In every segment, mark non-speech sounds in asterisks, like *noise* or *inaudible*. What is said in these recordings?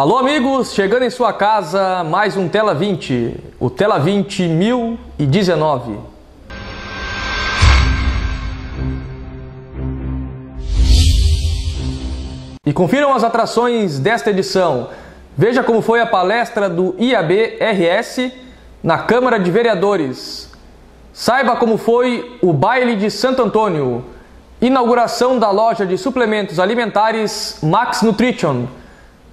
Alô, amigos, chegando em sua casa, mais um Tela 20, o Tela 20 1019. E confiram as atrações desta edição. Veja como foi a palestra do IAB-RS na Câmara de Vereadores. Saiba como foi o baile de Santo Antônio, inauguração da loja de suplementos alimentares Max Nutrition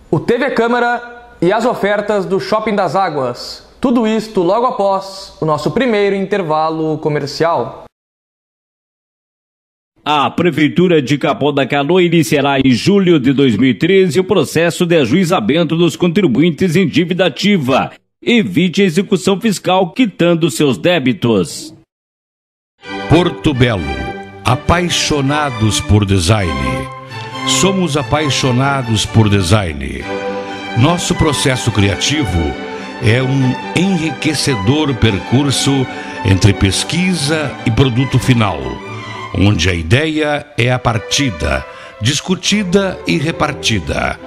o TV Câmara e as ofertas do Shopping das Águas. Tudo isto logo após o nosso primeiro intervalo comercial. A Prefeitura de Capão da Canoa iniciará em julho de 2013 o processo de ajuizamento dos contribuintes em dívida ativa. Evite a execução fiscal quitando seus débitos. Porto Belo. Apaixonados por design somos apaixonados por design. Nosso processo criativo é um enriquecedor percurso entre pesquisa e produto final, onde a ideia é a partida, discutida e repartida.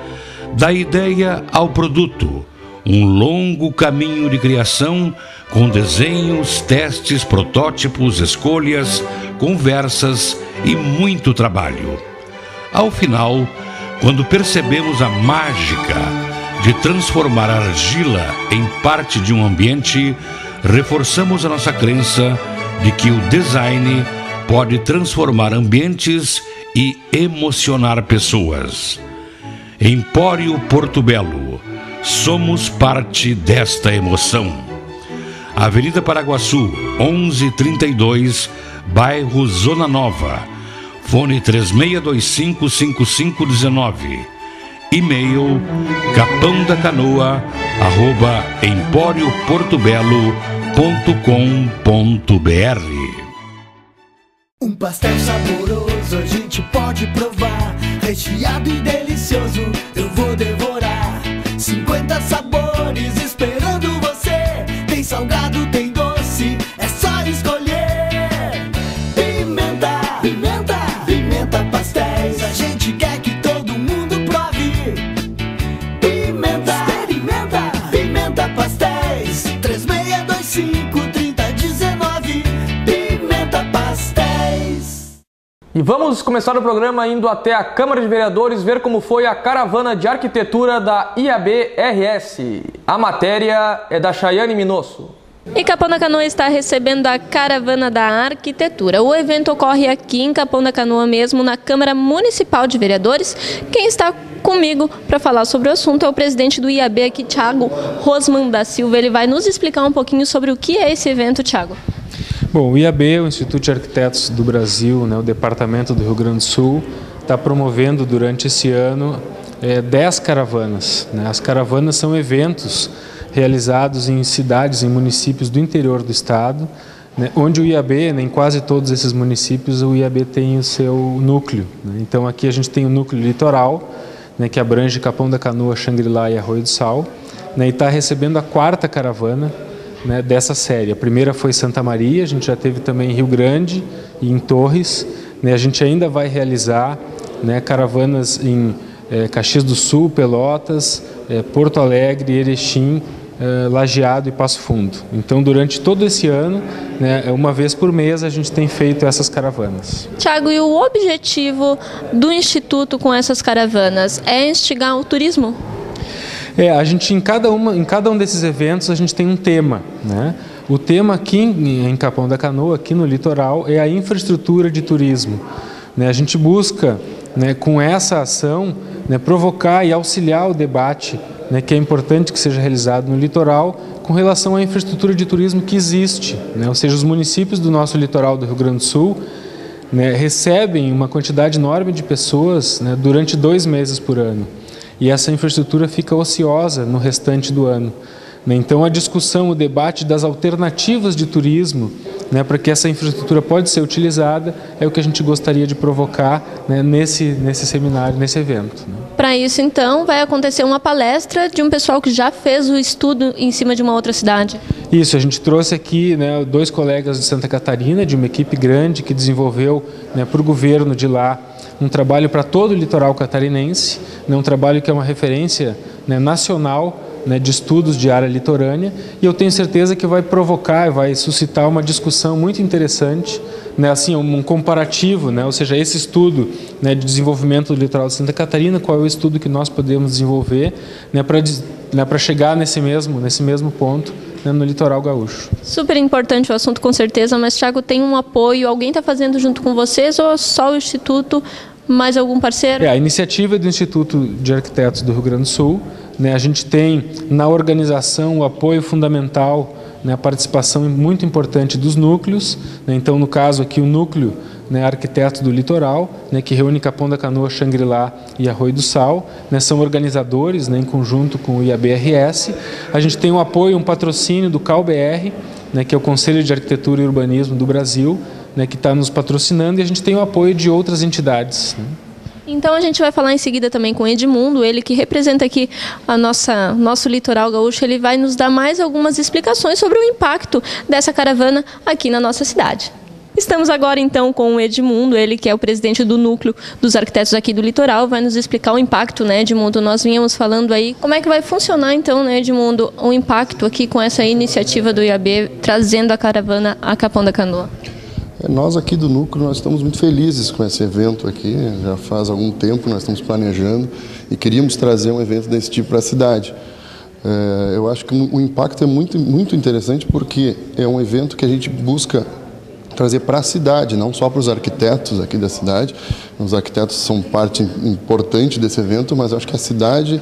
Da ideia ao produto, um longo caminho de criação com desenhos, testes, protótipos, escolhas, conversas e muito trabalho. Ao final, quando percebemos a mágica de transformar a argila em parte de um ambiente, reforçamos a nossa crença de que o design pode transformar ambientes e emocionar pessoas. Empório Porto Belo, somos parte desta emoção. Avenida Paraguaçu, 1132, bairro Zona Nova Fone 36255519. E-mail capão da canoa arroba empórioportobelo.com.br Um pastel saboroso a gente pode provar, recheado e delicioso, eu vou devorar. E vamos começar o programa indo até a Câmara de Vereadores ver como foi a caravana de arquitetura da IAB-RS. A matéria é da Chayane Minosso. E Capão da Canoa está recebendo a Caravana da Arquitetura. O evento ocorre aqui em Capão da Canoa mesmo, na Câmara Municipal de Vereadores. Quem está comigo para falar sobre o assunto é o presidente do IAB aqui, Thiago Rosman da Silva. Ele vai nos explicar um pouquinho sobre o que é esse evento, Thiago. Bom, o IAB, o Instituto de Arquitetos do Brasil, né, o Departamento do Rio Grande do Sul, está promovendo durante esse ano é, 10 caravanas. Né? As caravanas são eventos realizados em cidades, em municípios do interior do estado, né, onde o IAB, né, em quase todos esses municípios, o IAB tem o seu núcleo. Né? Então aqui a gente tem o núcleo litoral, né, que abrange Capão da Canoa, Xangri-Lá e Arroio do Sal, né, e está recebendo a quarta caravana, né, dessa série. A primeira foi Santa Maria, a gente já teve também em Rio Grande e em Torres. Né, a gente ainda vai realizar né, caravanas em é, Caxias do Sul, Pelotas, é, Porto Alegre, Erechim, é, Lajeado e Passo Fundo. Então, durante todo esse ano, né, uma vez por mês, a gente tem feito essas caravanas. Tiago, e o objetivo do Instituto com essas caravanas é instigar o turismo? É, a gente em cada, uma, em cada um desses eventos a gente tem um tema, né? O tema aqui em Capão da Canoa, aqui no litoral, é a infraestrutura de turismo. Né? A gente busca, né, com essa ação, né, provocar e auxiliar o debate né, que é importante que seja realizado no litoral com relação à infraestrutura de turismo que existe. Né? Ou seja, os municípios do nosso litoral do Rio Grande do Sul né, recebem uma quantidade enorme de pessoas né, durante dois meses por ano e essa infraestrutura fica ociosa no restante do ano. Né? Então, a discussão, o debate das alternativas de turismo né, para que essa infraestrutura pode ser utilizada é o que a gente gostaria de provocar né, nesse, nesse seminário, nesse evento. Né? Para isso, então, vai acontecer uma palestra de um pessoal que já fez o estudo em cima de uma outra cidade. Isso, a gente trouxe aqui né, dois colegas de Santa Catarina, de uma equipe grande que desenvolveu né, para o governo de lá um trabalho para todo o litoral catarinense, né, um trabalho que é uma referência né, nacional né, de estudos de área litorânea e eu tenho certeza que vai provocar vai suscitar uma discussão muito interessante, né, assim, um comparativo, ou seja, esse estudo de desenvolvimento do litoral de Santa Catarina, qual é o estudo que nós podemos desenvolver para chegar nesse mesmo, nesse mesmo ponto né, no litoral gaúcho. Super importante o assunto, com certeza, mas, Thiago, tem um apoio? Alguém está fazendo junto com vocês ou só o Instituto, mais algum parceiro? É, a iniciativa é do Instituto de Arquitetos do Rio Grande do Sul, né? A gente tem na organização o apoio fundamental, né? a participação muito importante dos núcleos. Né? Então, no caso aqui, o núcleo né, do Litoral, né, que reúne Capão da Canoa, Xangri-Lá e Arroio do Sal, né, são organizadores né, em conjunto com o IABRS. A gente tem um apoio, um patrocínio do CalBR, né, que é o Conselho de Arquitetura e Urbanismo do Brasil, né, que está nos patrocinando, e a gente tem o apoio de outras entidades. Né. Então a gente vai falar em seguida também com Edmundo, ele que representa aqui a nossa nosso litoral gaúcho, ele vai nos dar mais algumas explicações sobre o impacto dessa caravana aqui na nossa cidade. Estamos agora então com o Edmundo, ele que é o presidente do núcleo dos arquitetos aqui do litoral, vai nos explicar o impacto, né, Edmundo? Nós vínhamos falando aí como é que vai funcionar então, né, Edmundo, o impacto aqui com essa iniciativa do IAB trazendo a caravana a Capão da Canoa. É, nós aqui do Núcleo, nós estamos muito felizes com esse evento aqui, já faz algum tempo nós estamos planejando e queríamos trazer um evento desse tipo para a cidade. É, eu acho que o impacto é muito, muito interessante porque é um evento que a gente busca trazer para a cidade, não só para os arquitetos aqui da cidade. Os arquitetos são parte importante desse evento, mas acho que a cidade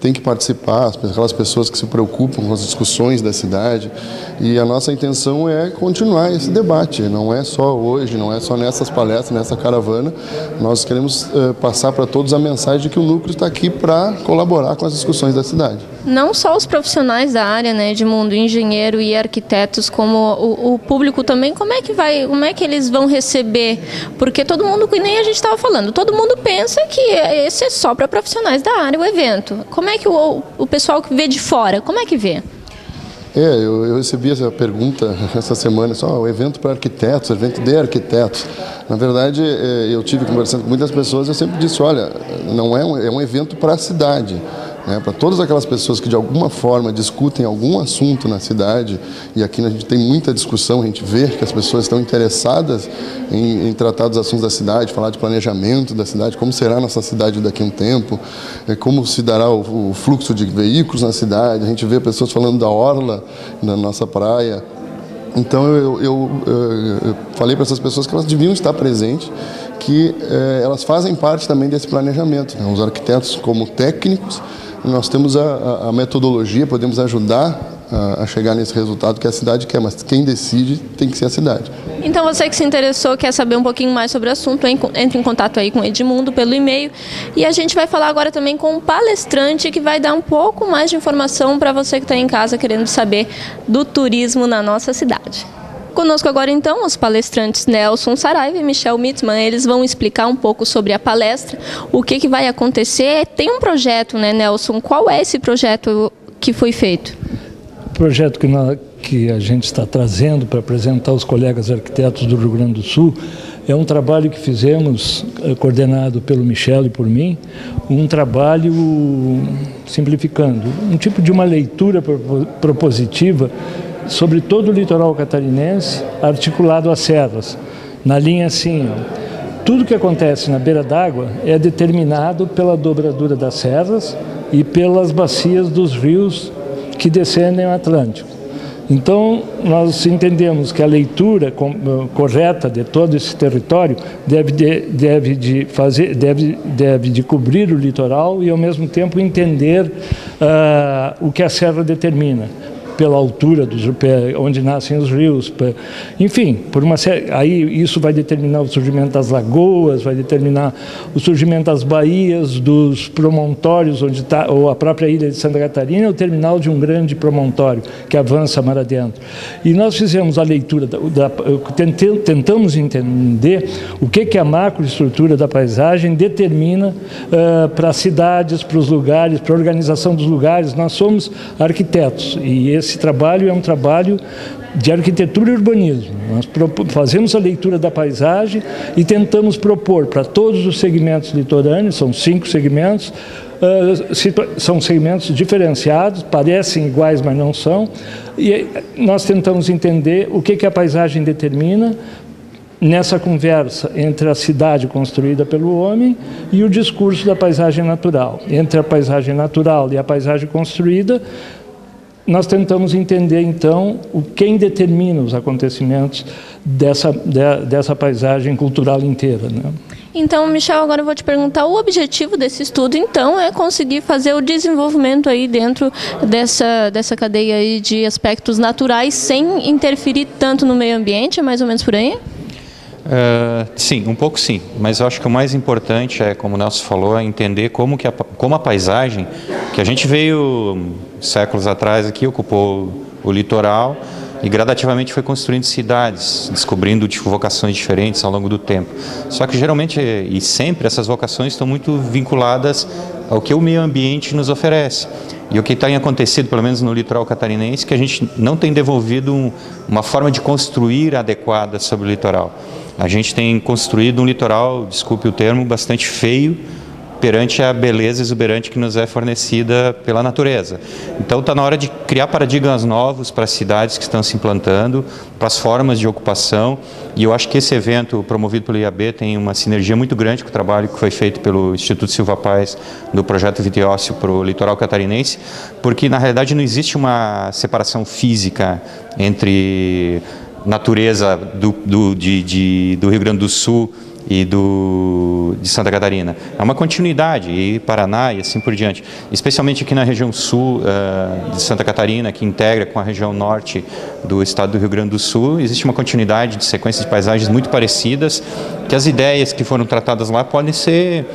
tem que participar, aquelas pessoas que se preocupam com as discussões da cidade. E a nossa intenção é continuar esse debate, não é só hoje, não é só nessas palestras, nessa caravana. Nós queremos uh, passar para todos a mensagem de que o núcleo está aqui para colaborar com as discussões da cidade. Não só os profissionais da área, né, de mundo engenheiro e arquitetos, como o, o público também, como é que vai, como é que eles vão receber? Porque todo mundo, que nem a gente estava falando, todo mundo pensa que esse é só para profissionais da área, o evento. Como é que o, o pessoal que vê de fora, como é que vê? É, eu, eu recebi essa pergunta *laughs* essa semana, só o evento para arquitetos, evento de arquitetos. Na verdade, é, eu tive conversando com muitas pessoas, eu sempre disse, olha, não é um, é um evento para a cidade né, para todas aquelas pessoas que de alguma forma discutem algum assunto na cidade, e aqui a gente tem muita discussão, a gente vê que as pessoas estão interessadas em, em tratar dos assuntos da cidade, falar de planejamento da cidade, como será a nossa cidade daqui a um tempo, é, como se dará o, o fluxo de veículos na cidade, a gente vê pessoas falando da orla na nossa praia, então eu, eu, eu, eu falei para essas pessoas que elas deviam estar presentes, que eh, elas fazem parte também desse planejamento. Né? Os arquitetos como técnicos, nós temos a, a metodologia, podemos ajudar a, chegar nesse resultado que a cidade quer, mas quem decide tem que ser a cidade. Então você que se interessou, quer saber um pouquinho mais sobre o assunto, entre em contato aí com o Edmundo pelo e-mail. E a gente vai falar agora também com um palestrante que vai dar um pouco mais de informação para você que está em casa querendo saber do turismo na nossa cidade. Conosco agora então os palestrantes Nelson Saraiva e Michel Mitzman. Eles vão explicar um pouco sobre a palestra, o que, que vai acontecer. Tem um projeto, né, Nelson? Qual é esse projeto que foi feito? O projeto que, que a gente está trazendo para apresentar aos colegas arquitetos do Rio Grande do Sul é um trabalho que fizemos, eh, coordenado pelo Michel e por mim, um trabalho simplificando, um tipo de uma leitura propositiva sobre todo o litoral catarinense, articulado às serras, na linha assim, tudo que acontece na beira d'água é determinado pela dobradura das serras e pelas bacias dos rios que descendem o Atlântico. Então, nós entendemos que a leitura eh, correta de todo esse território deve de, deve de fazer, deve, deve de cobrir o litoral e, ao mesmo tempo, entender uh, o que a serra determina pela altura dos onde nascem os rios, enfim, por uma série, aí isso vai determinar o surgimento das lagoas, vai determinar o surgimento das baías, dos promontórios onde está ou a própria ilha de Santa Catarina, é o terminal de um grande promontório que avança mar adentro. E nós fizemos a leitura da, da tentamos entender o que que a macroestrutura da paisagem determina uh, para as cidades, para os lugares, para a organização dos lugares. Nós somos arquitetos e esse esse trabalho é um trabalho de arquitetura e urbanismo. Nós fazemos a leitura da paisagem e tentamos propor para todos os segmentos litorâneos, são cinco segmentos, uh, são segmentos diferenciados, parecem iguais, mas não são, e nós tentamos entender o que, que a paisagem determina, nessa conversa entre a cidade construída pelo homem e o discurso da paisagem natural. Entre a paisagem natural e a paisagem construída, nós tentamos entender então o quem determina os acontecimentos dessa, de, dessa paisagem cultural inteira. Né? Então, Michel, agora eu vou te perguntar, o objetivo desse estudo, então, é conseguir fazer o desenvolvimento aí dentro dessa, dessa cadeia aí de aspectos naturais sem interferir tanto no meio ambiente, é mais ou menos por aí? Uh, sim, um pouco sim, mas eu acho que o mais importante é, como o Nelson falou, é entender como, que a, como a paisagem, que a gente veio séculos atrás aqui, ocupou o litoral e gradativamente foi construindo cidades, descobrindo tipo, vocações diferentes ao longo do tempo. Só que geralmente e sempre essas vocações estão muito vinculadas ao que o meio ambiente nos oferece. E o que tem acontecido, pelo menos no litoral catarinense, que a gente não tem devolvido um, uma forma de construir adequada sobre o litoral. A gente tem construído um litoral, desculpe o termo, bastante feio perante a beleza exuberante que nos é fornecida pela natureza. Então está na hora de criar paradigmas novos para as cidades que estão se implantando, para as formas de ocupação, e eu acho que esse evento promovido pelo IAB tem uma sinergia muito grande com o trabalho que foi feito pelo Instituto Silva Paz do projeto Vitiócio para o litoral catarinense, porque na realidade não existe uma separação física entre natureza do, do, de, de, do Rio Grande do Sul e do, de Santa Catarina. É uma continuidade, e Paraná e assim por diante. Especialmente aqui na região sul uh, de Santa Catarina, que integra com a região norte do estado do Rio Grande do Sul, existe uma continuidade de sequências de paisagens muito parecidas, que as ideias que foram tratadas lá podem ser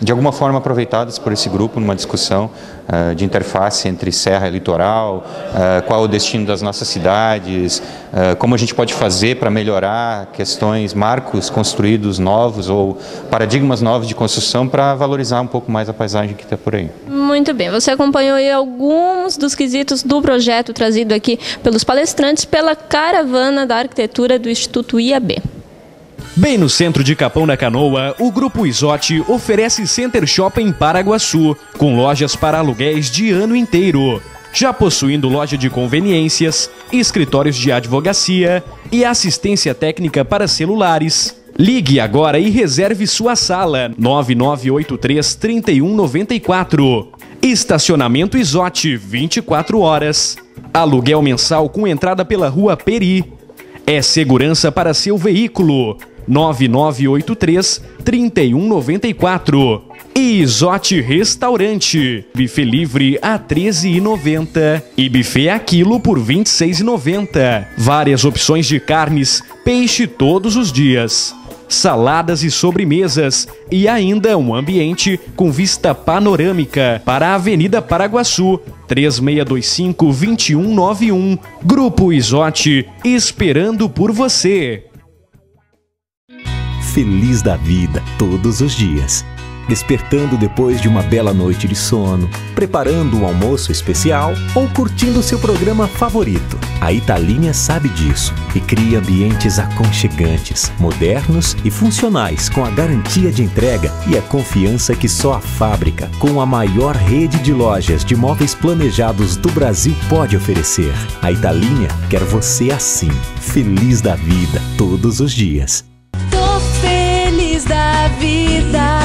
de alguma forma aproveitadas por esse grupo numa discussão uh, de interface entre serra e litoral, uh, qual é o destino das nossas cidades, uh, como a gente pode fazer para melhorar questões, marcos construídos novos ou paradigmas novos de construção para valorizar um pouco mais a paisagem que está por aí. Muito bem, você acompanhou aí alguns dos quesitos do projeto trazido aqui pelos palestrantes pela caravana da arquitetura do Instituto IAB. Bem no centro de Capão da Canoa, o Grupo Isote oferece Center Shopping Paraguaçu, com lojas para aluguéis de ano inteiro. Já possuindo loja de conveniências, escritórios de advocacia e assistência técnica para celulares. Ligue agora e reserve sua sala 9983 3194. Estacionamento Isote 24 horas. Aluguel mensal com entrada pela Rua Peri. É segurança para seu veículo. 9983 3194. E Isote Restaurante. Buffet livre a R$ 13,90 e buffet a quilo por R$ 26,90. Várias opções de carnes, peixe todos os dias. Saladas e sobremesas e ainda um ambiente com vista panorâmica para a Avenida Paraguaçu, 3625-2191. Grupo Isote, esperando por você feliz da vida todos os dias. Despertando depois de uma bela noite de sono, preparando um almoço especial ou curtindo seu programa favorito. A Italinha sabe disso e cria ambientes aconchegantes, modernos e funcionais com a garantia de entrega e a confiança que só a fábrica, com a maior rede de lojas de móveis planejados do Brasil, pode oferecer. A Italinha quer você assim, feliz da vida todos os dias vida.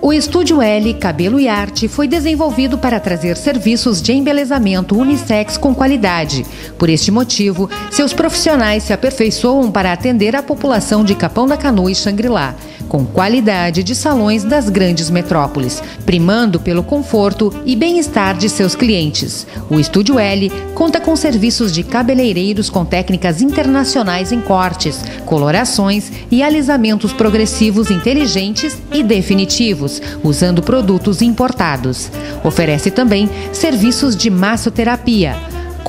O Estúdio L Cabelo e Arte foi desenvolvido para trazer serviços de embelezamento unissex com qualidade. Por este motivo, seus profissionais se aperfeiçoam para atender a população de Capão da Canoa e Xangri-Lá com qualidade de salões das grandes metrópoles, primando pelo conforto e bem-estar de seus clientes. O Estúdio L conta com serviços de cabeleireiros com técnicas internacionais em cortes, colorações e alisamentos progressivos inteligentes e definitivos, usando produtos importados. Oferece também serviços de massoterapia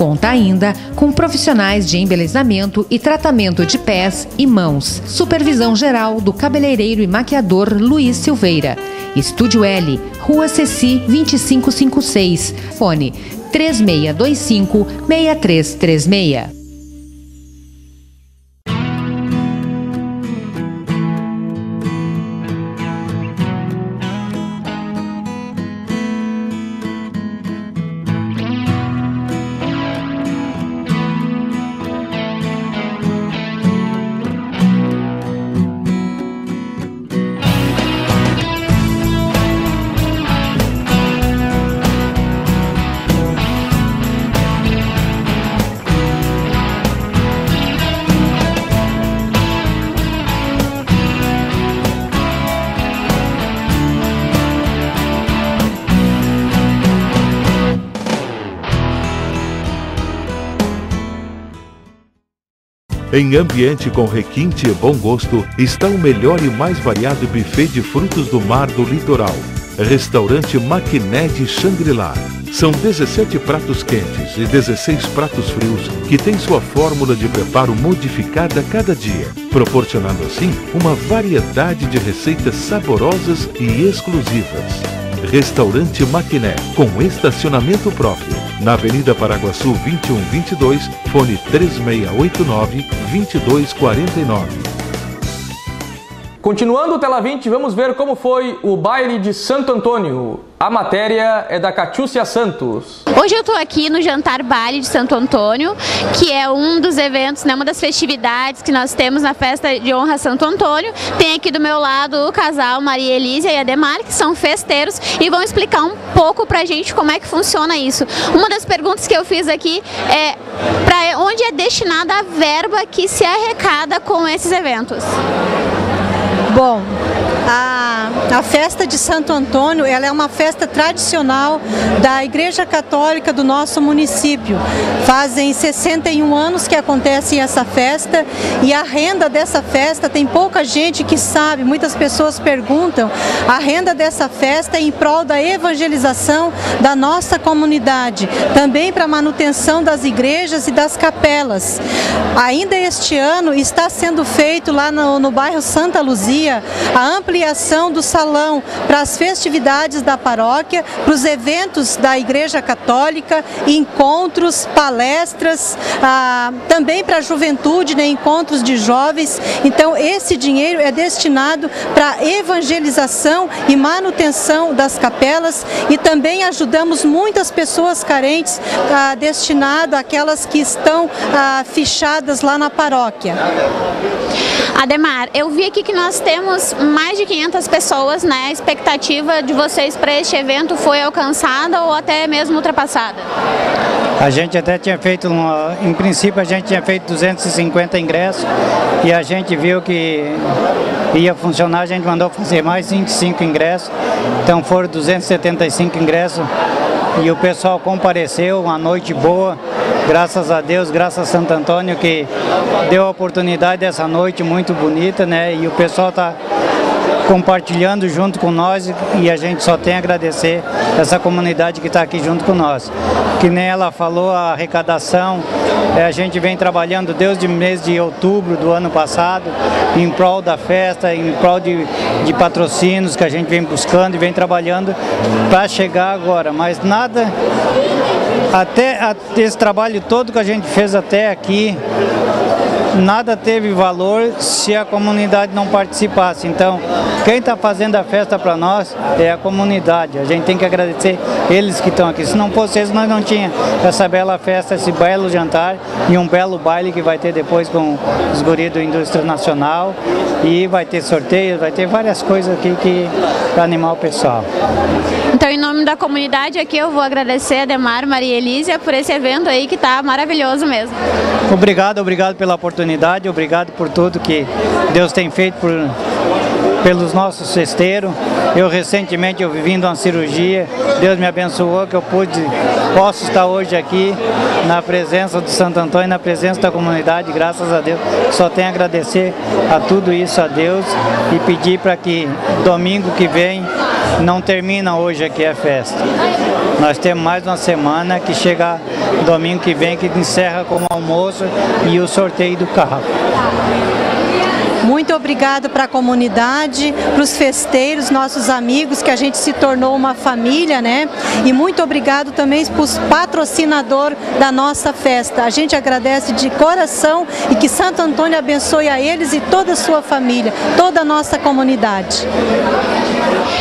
Conta ainda com profissionais de embelezamento e tratamento de pés e mãos. Supervisão geral do cabeleireiro e maquiador Luiz Silveira. Estúdio L, Rua Ceci 2556. Fone 3625 6336. Em ambiente com requinte e bom gosto está o melhor e mais variado buffet de frutos do mar do litoral. Restaurante Maquiné de Xangri-Lá. São 17 pratos quentes e 16 pratos frios que têm sua fórmula de preparo modificada a cada dia, proporcionando assim uma variedade de receitas saborosas e exclusivas. Restaurante Maquiné, com estacionamento próprio, na Avenida Paraguaçu 2122, fone 3689 2249. Continuando o Tela 20, vamos ver como foi o baile de Santo Antônio. A matéria é da Catiúcia Santos. Hoje eu estou aqui no Jantar Baile de Santo Antônio, que é um dos eventos, né, uma das festividades que nós temos na festa de honra Santo Antônio. Tem aqui do meu lado o casal Maria Elísia e Ademar, que são festeiros e vão explicar um pouco pra gente como é que funciona isso. Uma das perguntas que eu fiz aqui é para onde é destinada a verba que se arrecada com esses eventos? Bom, a, a festa de Santo Antônio ela é uma festa tradicional da Igreja Católica do nosso município. Fazem 61 anos que acontece essa festa e a renda dessa festa tem pouca gente que sabe, muitas pessoas perguntam. A renda dessa festa é em prol da evangelização da nossa comunidade, também para a manutenção das igrejas e das capelas. Ainda este ano está sendo feito lá no, no bairro Santa Luzia a ampliação do salão para as festividades da paróquia, para os eventos da Igreja Católica, encontros, palestras, ah, também para a juventude, né, encontros de jovens. Então, esse dinheiro é destinado para evangelização e manutenção das capelas e também ajudamos muitas pessoas carentes ah, destinado àquelas que estão ah, fichadas lá na paróquia. Ademar, eu vi aqui que nós temos mais de 500 pessoas, né? A expectativa de vocês para este evento foi alcançada ou até mesmo ultrapassada? A gente até tinha feito, em princípio a gente tinha feito 250 ingressos e a gente viu que ia funcionar, a gente mandou fazer mais 25 ingressos, então foram 275 ingressos e o pessoal compareceu, uma noite boa, graças a Deus, graças a Santo Antônio que deu a oportunidade dessa noite muito bonita, né? E o pessoal está compartilhando junto com nós e a gente só tem a agradecer essa comunidade que está aqui junto com nós. Que nem ela falou, a arrecadação, é, a gente vem trabalhando desde o mês de outubro do ano passado em prol da festa, em prol de, de patrocínios que a gente vem buscando e vem trabalhando para chegar agora, mas nada até esse trabalho todo que a gente fez até aqui nada teve valor se a comunidade não participasse. Então, quem está fazendo a festa para nós é a comunidade. A gente tem que agradecer eles que estão aqui. Se não fosse eles, nós não tínhamos essa bela festa, esse belo jantar e um belo baile que vai ter depois com os guris do Indústria Nacional. E vai ter sorteios, vai ter várias coisas aqui que animar o pessoal. Então, em nome da comunidade aqui, eu vou agradecer a Demar, Maria Elísia por esse evento aí que está maravilhoso mesmo. Obrigado, obrigado pela oportunidade, obrigado por tudo que Deus tem feito por, pelos nossos cesteiros. Eu recentemente eu vindo uma cirurgia, Deus me abençoou que eu pude, posso estar hoje aqui na presença do Santo Antônio, na presença da comunidade, graças a Deus. Só tenho a agradecer a tudo isso a Deus e pedir para que domingo que vem não termina hoje aqui a festa. Nós temos mais uma semana que chega domingo que vem, que encerra com o almoço e o sorteio do carro. Muito obrigado para a comunidade, para os festeiros, nossos amigos, que a gente se tornou uma família, né? E muito obrigado também para os patrocinadores da nossa festa. A gente agradece de coração e que Santo Antônio abençoe a eles e toda a sua família, toda a nossa comunidade.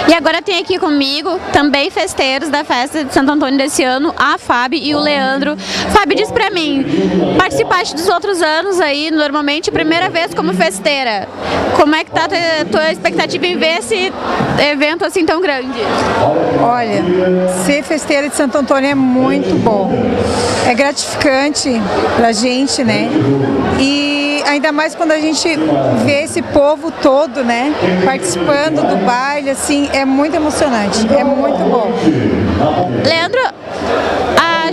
E agora tem aqui comigo também festeiros da festa de Santo Antônio desse ano, a Fábio e o Leandro. Fábio, diz pra mim, participaste dos outros anos aí, normalmente, primeira vez como festeira. Como é que tá a tua expectativa em ver esse evento assim tão grande? Olha, ser festeira de Santo Antônio é muito bom. É gratificante pra gente, né? E ainda mais quando a gente vê esse povo todo, né? Participando do baile, assim, é muito emocionante. É muito bom. Leandro,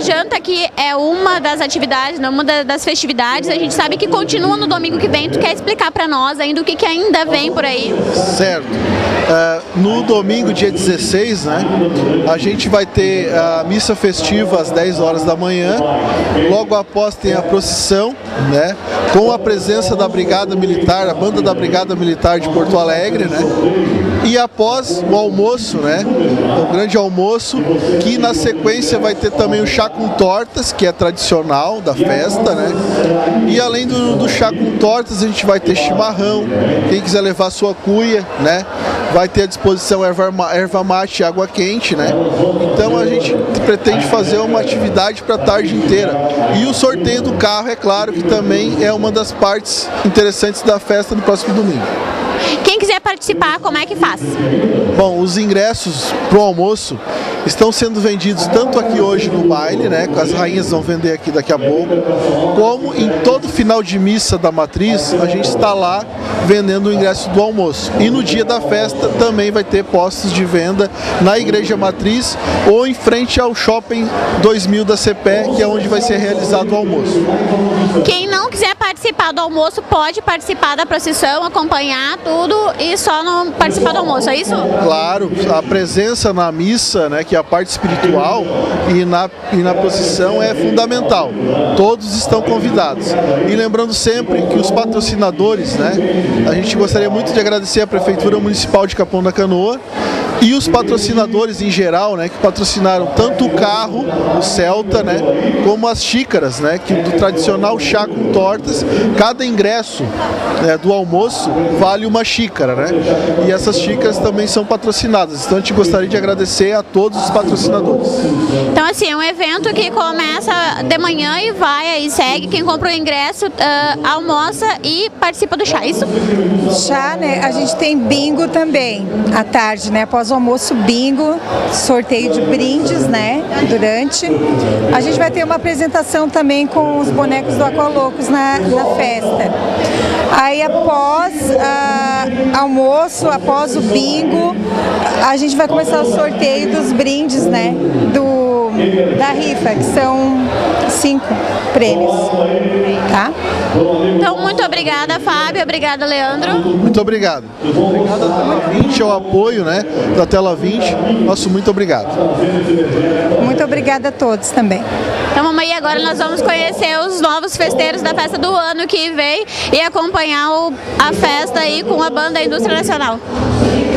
janta aqui é uma das atividades, uma da- das festividades. A gente sabe que continua no domingo que vem. Tu quer explicar pra nós ainda o que, que ainda vem por aí? Certo. É, no domingo, dia 16, né, a gente vai ter a missa festiva às 10 horas da manhã. Logo após tem a procissão, né, com a presença da Brigada Militar, a banda da Brigada Militar de Porto Alegre, né. E após o almoço, né, o grande almoço, que na sequência vai ter também o chá com tortas, que é tradicional da festa, né. E além do, do chá com tortas, a gente vai ter chimarrão, quem quiser levar sua cuia, né? Vai ter à disposição erva, erva mate e água quente, né? Então a gente pretende fazer uma atividade para a tarde inteira. E o sorteio do carro, é claro que também é uma das partes interessantes da festa do próximo domingo. Quem quiser participar, como é que faz? Bom, os ingressos pro almoço estão sendo vendidos tanto aqui hoje no baile, né? que As rainhas vão vender aqui daqui a pouco, como em todo final de missa da matriz, a gente está lá vendendo o ingresso do almoço. E no dia da festa também vai ter postos de venda na igreja matriz ou em frente ao shopping 2000 da CPE, que é onde vai ser realizado o almoço. Quem não quiser participar do almoço pode participar da procissão, acompanhar tudo e só não participar do almoço, é isso? Claro, a presença na missa, né, que é a parte espiritual, e na, e na procissão é fundamental. Todos estão convidados. E lembrando sempre que os patrocinadores, né, a gente gostaria muito de agradecer à Prefeitura Municipal de Capão da Canoa e os patrocinadores em geral, né, que patrocinaram tanto o carro, o Celta, né, como as xícaras, né, que do tradicional chá com tortas, cada ingresso né, do almoço vale uma xícara, né? E essas xícaras também são patrocinadas. Então a gente gostaria de agradecer a todos os patrocinadores. Então, assim, é um evento que começa de manhã e vai aí, segue. Quem compra o ingresso, ah, almoça e participa do chá, isso? Chá, né? A gente tem bingo também à tarde, né? Após o almoço, bingo, sorteio de brindes, né? Durante. A gente vai ter uma apresentação também com os bonecos do Aqualocos na, na festa. Aí após ah, almoço, após o bingo, a gente vai começar o sorteio dos brindes, né? Do, da rifa, que são cinco prêmios. Tá? Então, muito obrigada, Fábio. Obrigada, Leandro. Muito obrigado. Obrigado à Tela 20, ao apoio né, da Tela 20. Nosso muito obrigado. Muito obrigada a todos também. Então, mamãe, agora nós vamos conhecer os novos festeiros da festa do ano que vem e acompanhar o- a festa aí com a banda Indústria Nacional.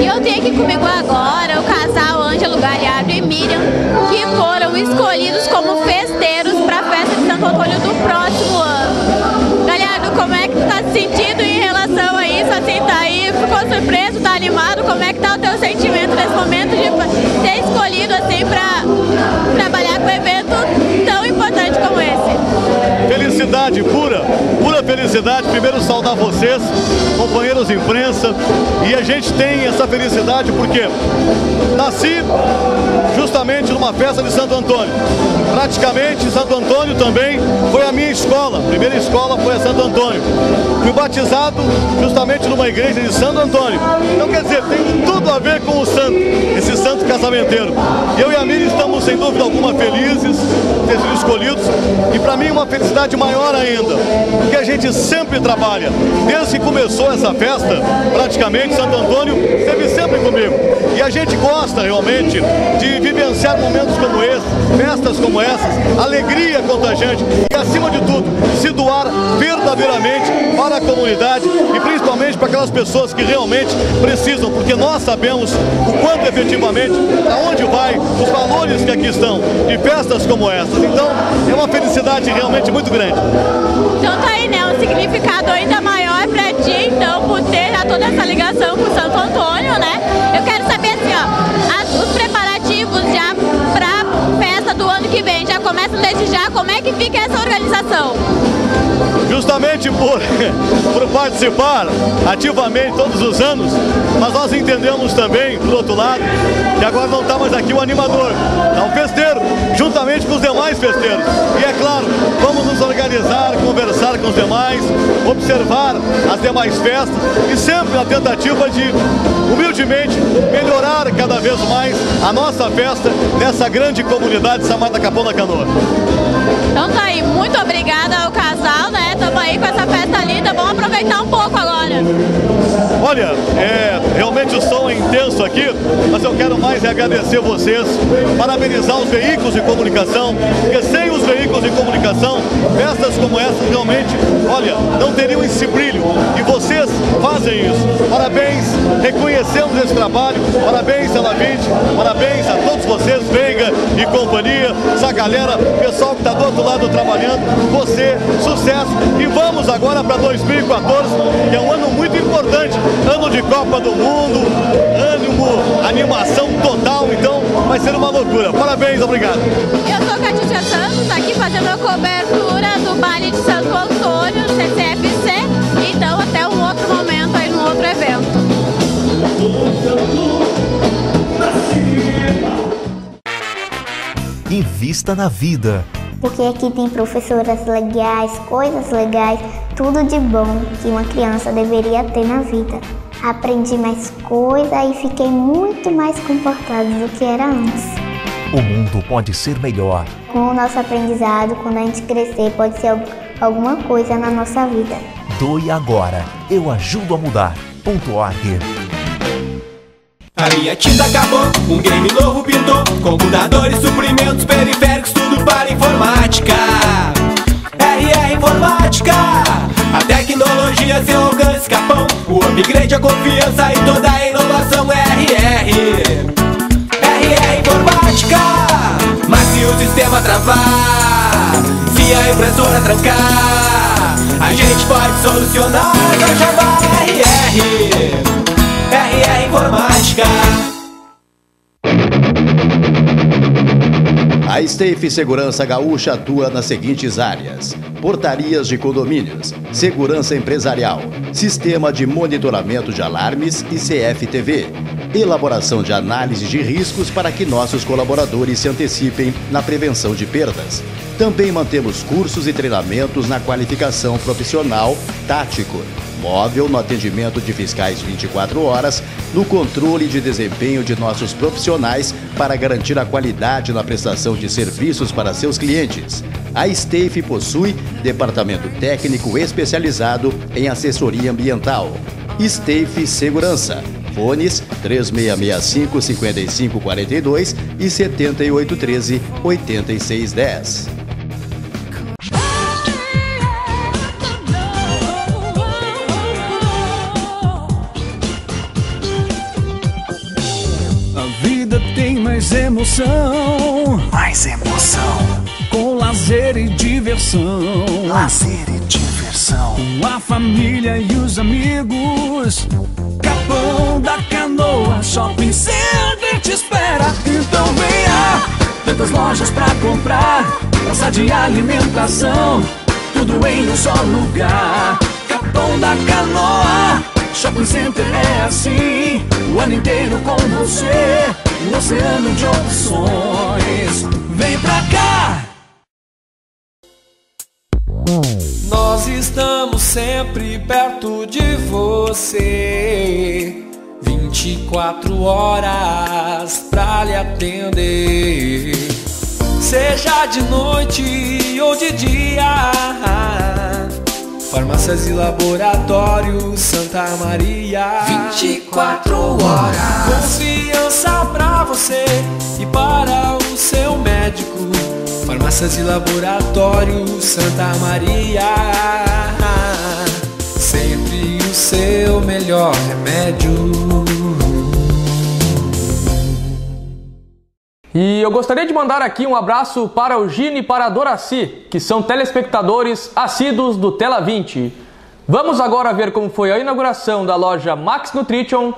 E eu tenho aqui comigo agora o casal Ângelo Galhardo e Miriam, que foram escolhidos como festeiros para a festa de Santo Antônio do próximo ano. Galhardo, como é que tu tá se sentindo em relação a isso? Assim, tá aí, ficou surpreso, tá animado? Como é que tá o teu sentimento nesse momento de ser escolhido assim para trabalhar com um evento felicidade. Primeiro saudar vocês, companheiros de imprensa. E a gente tem essa felicidade porque nasci justamente numa festa de Santo Antônio. Praticamente Santo Antônio também foi a minha escola. A primeira escola foi a Santo Antônio. Fui batizado justamente numa igreja de Santo Antônio. Então quer dizer, tem tudo a ver com o santo, esse santo casamenteiro. Eu e a Miriam estamos sem dúvida alguma felizes felicidade maior ainda, porque a gente sempre trabalha. Desde que começou essa festa, praticamente Santo Antônio esteve sempre comigo. E a gente gosta realmente de vivenciar momentos como esse, festas como essas, alegria contagiante e acima de tudo, se doar verdadeiramente para a comunidade e principalmente para aquelas pessoas que realmente precisam, porque nós sabemos o quanto efetivamente, aonde vai, os valores que aqui estão, de festas como essas. Então, é uma felicidade realmente muito grande. Então tá aí, né? Um significado ainda maior ti, então, por ter já toda essa ligação com Santo Antônio, né? Eu quero saber assim, ó, as, os preparativos já para festa do ano que vem, já começam desde já, como é que fica essa organização? justamente por, *laughs* por participar ativamente todos os anos, mas nós entendemos também, por outro lado, que agora não está mais aqui o animador, está o festeiro, juntamente com os demais festeiros. E é claro, vamos nos organizar, conversar com os demais, observar as demais festas e sempre na tentativa de, humildemente, melhorar cada vez mais a nossa festa nessa grande comunidade Samata Capão da Canoa. Então tá aí, muito obrigada ao casal, né? Estamos aí com essa festa linda, vamos aproveitar um pouco agora. Olha, é, realmente o som é intenso aqui, mas eu quero mais agradecer vocês, parabenizar os veículos de comunicação, porque sem os veículos de comunicação, festas como essa realmente, olha, não teriam esse brilho. E vocês fazem isso. Parabéns, reconhecemos esse trabalho, parabéns, Salavinte, parabéns a todos vocês, Veiga e companhia, essa galera, pessoal que está do outro lado trabalhando, você, sucesso. E vamos agora para 2014, que é um ano muito importante, ano de Copa do Mundo, ânimo, animação total, vai ser uma loucura. Parabéns, obrigado. Eu sou Catiúcia Santos, aqui fazendo a cobertura do baile de Santo Antônio, CCFC. Então, até um outro momento aí, num outro evento. Invista na vida. Porque aqui tem professoras legais, coisas legais, tudo de bom que uma criança deveria ter na vida. Aprendi mais coisa e fiquei muito mais comportada do que era antes. O mundo pode ser melhor. Com o nosso aprendizado, quando a gente crescer, pode ser al- alguma coisa na nossa vida. Doe agora. Eu ajudo a mudar. Ponto org. A minha tinta acabou, um game novo pintou Computadores, suprimentos, periféricos, tudo para informática RR Informática A tecnologia seu alcance capão O upgrade, a confiança e RR Informática Mas se o sistema travar Se a impressora trancar A gente pode solucionar, só chamar RR RR Informática. A Stafe Segurança Gaúcha atua nas seguintes áreas: portarias de condomínios, segurança empresarial, sistema de monitoramento de alarmes e CFTV, elaboração de análise de riscos para que nossos colaboradores se antecipem na prevenção de perdas. Também mantemos cursos e treinamentos na qualificação profissional tático, móvel no atendimento de fiscais 24 horas, no controle de desempenho de nossos profissionais para garantir a qualidade na prestação de serviços para seus clientes. A Stafe possui departamento técnico especializado em assessoria ambiental. Stafe Segurança. Fones 3665 5542 e 7813 8610. Emoção. Mais emoção. Com lazer e diversão. Lazer e diversão. Com a família e os amigos. Capão da Canoa, Shopping Center te espera. Então venha. Tantas lojas pra comprar. Praça de alimentação. Tudo em um só lugar. Capão da Canoa. Shopping Center é assim, o ano inteiro com você, um oceano de opções. Vem pra cá! Nós estamos sempre perto de você. 24 horas pra lhe atender. seja de noite ou de dia. Farmácias e laboratórios Santa Maria. 24 horas. Confiança pra você e para o seu médico. Farmácias e laboratórios Santa Maria. Sempre o seu melhor remédio E eu gostaria de mandar aqui um abraço para o Gine e para a Doraci, que são telespectadores assíduos do Tela 20. Vamos agora ver como foi a inauguração da loja Max Nutrition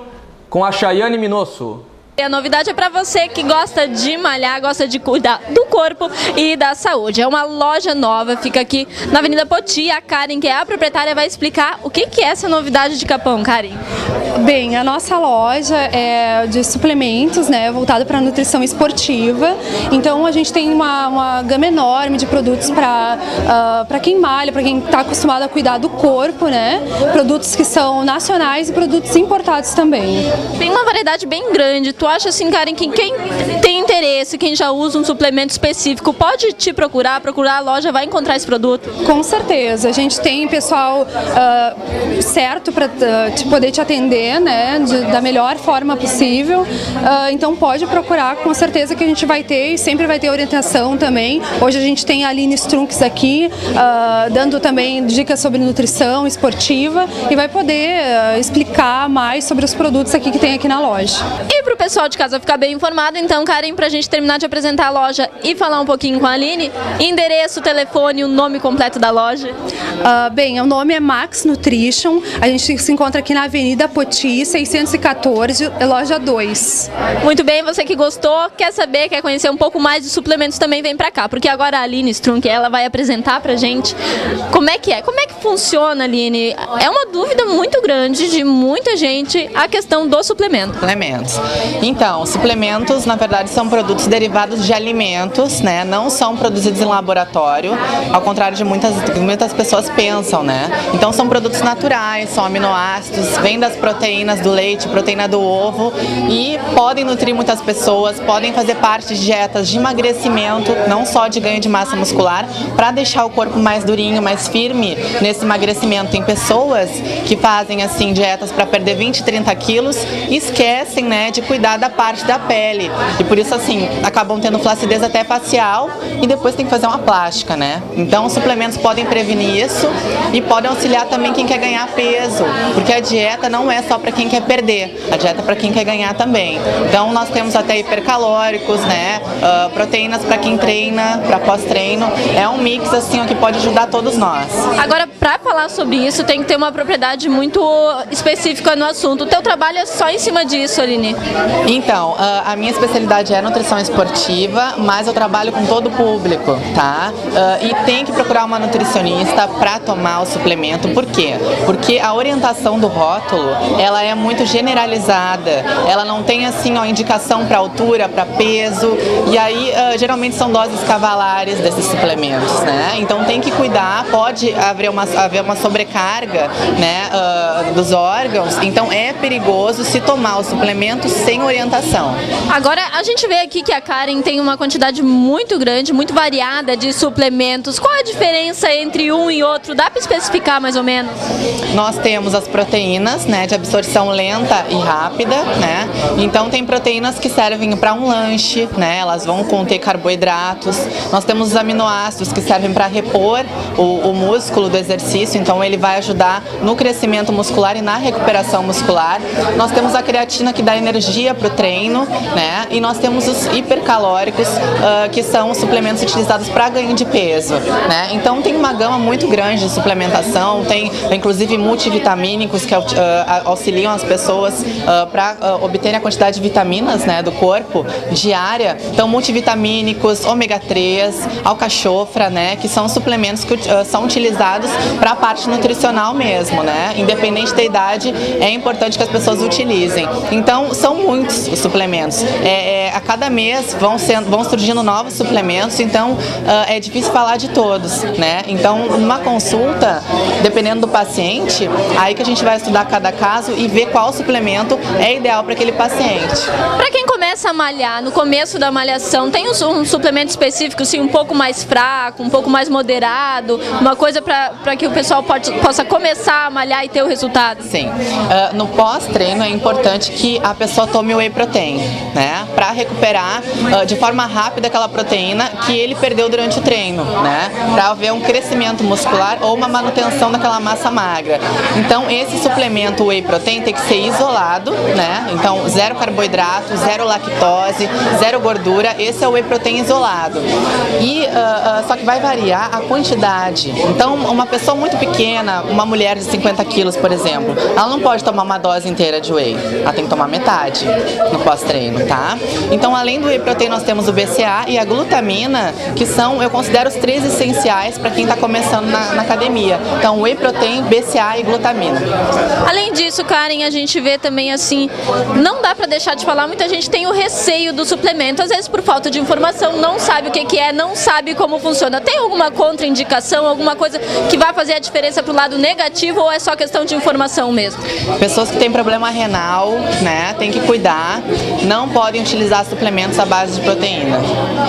com a Chayane Minosso. A novidade é para você que gosta de malhar, gosta de cuidar do corpo e da saúde. É uma loja nova, fica aqui na Avenida Poti. A Karen, que é a proprietária, vai explicar o que é essa novidade de Capão, Karen. Bem, a nossa loja é de suplementos, né, voltada para nutrição esportiva. Então a gente tem uma, uma gama enorme de produtos para uh, para quem malha, para quem está acostumado a cuidar do corpo, né? Produtos que são nacionais e produtos importados também. Tem uma variedade bem grande Tu acha assim, Karen, que quem tem interesse, quem já usa um suplemento específico, pode te procurar, procurar a loja, vai encontrar esse produto? Com certeza. A gente tem pessoal uh, certo para uh, te poder te atender, né, de, da melhor forma possível. Uh, então pode procurar, com certeza que a gente vai ter e sempre vai ter orientação também. Hoje a gente tem a Aline Strunks aqui, dando também dicas sobre nutrição esportiva e vai poder explicar mais sobre os produtos aqui que tem aqui na loja. E para o pessoal de casa ficar bem informado, então, Karen, para a gente terminar de apresentar a loja e falar um pouquinho com a Aline, endereço, telefone, o nome completo da loja? Uh, bem, o nome é Max Nutrition, a gente se encontra aqui na Avenida Poti, 614, loja 2. Muito bem, você que gostou, quer saber, quer conhecer um pouco mais de suplementos, também vem para cá, porque agora a Aline Strunk, ela vai apresentar para gente como é que é, como é que funciona, Aline? É uma dúvida muito grande de muita gente a questão do suplemento. Suplementos. Então, suplementos, na verdade, são produtos derivados de alimentos, né? Não são produzidos em laboratório, ao contrário de muitas, muitas pessoas pensam, né? Então, são produtos naturais, são aminoácidos, vêm das proteínas do leite, proteína do ovo e podem nutrir muitas pessoas, podem fazer parte de dietas de emagrecimento, não só de ganho de massa muscular, para deixar o corpo mais durinho, mais firme nesse emagrecimento. Tem pessoas que fazem assim dietas para perder 20, 30 quilos e esquecem, né, de cuidar da parte da pele. E por isso, assim, acabam tendo flacidez até facial e depois tem que fazer uma plástica, né? Então, os suplementos podem prevenir isso e podem auxiliar também quem quer ganhar peso, porque a dieta não é só para quem quer perder, a dieta é para quem quer ganhar também. Então, nós temos até hipercalóricos, né? Uh, proteínas para quem treina, para pós-treino. É um mix, assim, que pode ajudar todos nós. Agora, para falar sobre isso, tem que ter uma propriedade muito específica no assunto. O teu trabalho é só em cima disso, Aline? Então, ah, a minha especialidade é nutrição esportiva, mas eu trabalho com todo o público, tá? Ah, e tem que procurar uma nutricionista para tomar o suplemento. Por quê? Porque a orientação do rótulo, ela é muito generalizada. Ela não tem assim, ó, indicação para altura, para peso. E aí, uh, geralmente são doses cavalares desses suplementos, né? Então tem que cuidar. Pode haver uma, haver uma sobrecarga, né, dos órgãos. Então é perigoso se tomar o suplemento sem orientação. Agora, a gente vê aqui que a Karen tem uma quantidade muito grande, muito variada de suplementos. Qual a diferença entre um e outro? Dá para especificar mais ou menos? Nós temos as proteínas, né, de absorção lenta e rápida, né? Então tem proteínas que servem para um lanche, né? Elas vão conter carboidratos. Nós temos os aminoácidos que servem para repor o, o músculo do exercício, então ele vai ajudar no crescimento muscular e na recuperação muscular. Nós temos a creatina que dá energia para o treino, né? E nós temos os hipercalóricos, uh, que são suplementos utilizados para ganho de peso, né? Então tem uma gama muito grande de suplementação, tem inclusive multivitamínicos que uh, auxiliam as pessoas uh, para obterem a quantidade de vitaminas, né, do corpo diária. Então multivitamínicos, ômega 3, alcachofra, né, que são suplementos que são utilizados para a parte nutricional mesmo, né? Independente da idade, é importante que as pessoas utilizem. Então são muitos os suplementos. É, é, a cada mês vão, sendo, vão surgindo novos suplementos, então uh, é difícil falar de todos, né? Então, numa consulta, dependendo do paciente, aí que a gente vai estudar cada caso e ver qual suplemento é ideal para aquele paciente. Para quem começa a malhar, no começo da malhação, tem um suplemento específico, assim, um pouco mais fraco, um pouco mais moderado, uma coisa para que o pessoal pode, possa começar a malhar e ter o resultado? Sim. Uh, no pós-treino é importante que a pessoa tome o whey protein, né? Para recuperar uh, de forma rápida aquela proteína que ele perdeu durante o treino, né? Para haver um crescimento muscular ou uma manutenção daquela massa magra. Então, esse suplemento whey protein tem que ser isolado, né? Então, zero carboidrato, zero lactose, zero gordura. Esse é o whey protein isolado. E uh, só que vai variar a quantidade. Então, uma pessoa muito pequena, uma mulher de 50 quilos, por exemplo, ela não pode tomar uma dose inteira de whey. Ela tem que tomar metade no pós-treino, tá? Então, além do whey protein, nós temos o BCA e a glutamina, que são, eu considero, os três essenciais para quem está começando na, na, academia. Então, whey protein, BCA e glutamina. Além disso, Karen, a gente vê também assim, não dá para deixar de falar, muita gente tem o receio do suplemento, às vezes por falta de informação, não sabe o que, que é, não sabe como funciona. Tem alguma contraindicação, alguma coisa que vai fazer a diferença para o lado negativo ou é só questão de informação mesmo? Pessoas que têm problema renal, né, tem que cuidar, não podem utilizar suplementos à base de proteína.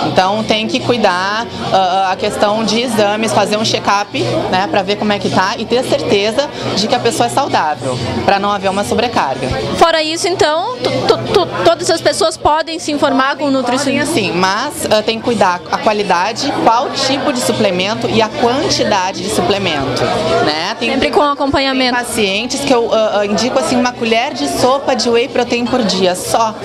Então tem que cuidar uh, a questão de exames, fazer um check-up, né, para ver como é que tá e ter certeza de que a pessoa é saudável, para não haver uma sobrecarga. Fora isso, então, tu, tu, todas as pessoas podem se informar com o nutricionista? Sim, mas uh, tem que cuidar a qualidade, qual tipo de suplemento e a quantidade de suplemento, né? Tem, Sempre com acompanhamento. Pacientes que eu uh, indico assim uma colher de sopa de whey protein por dia só,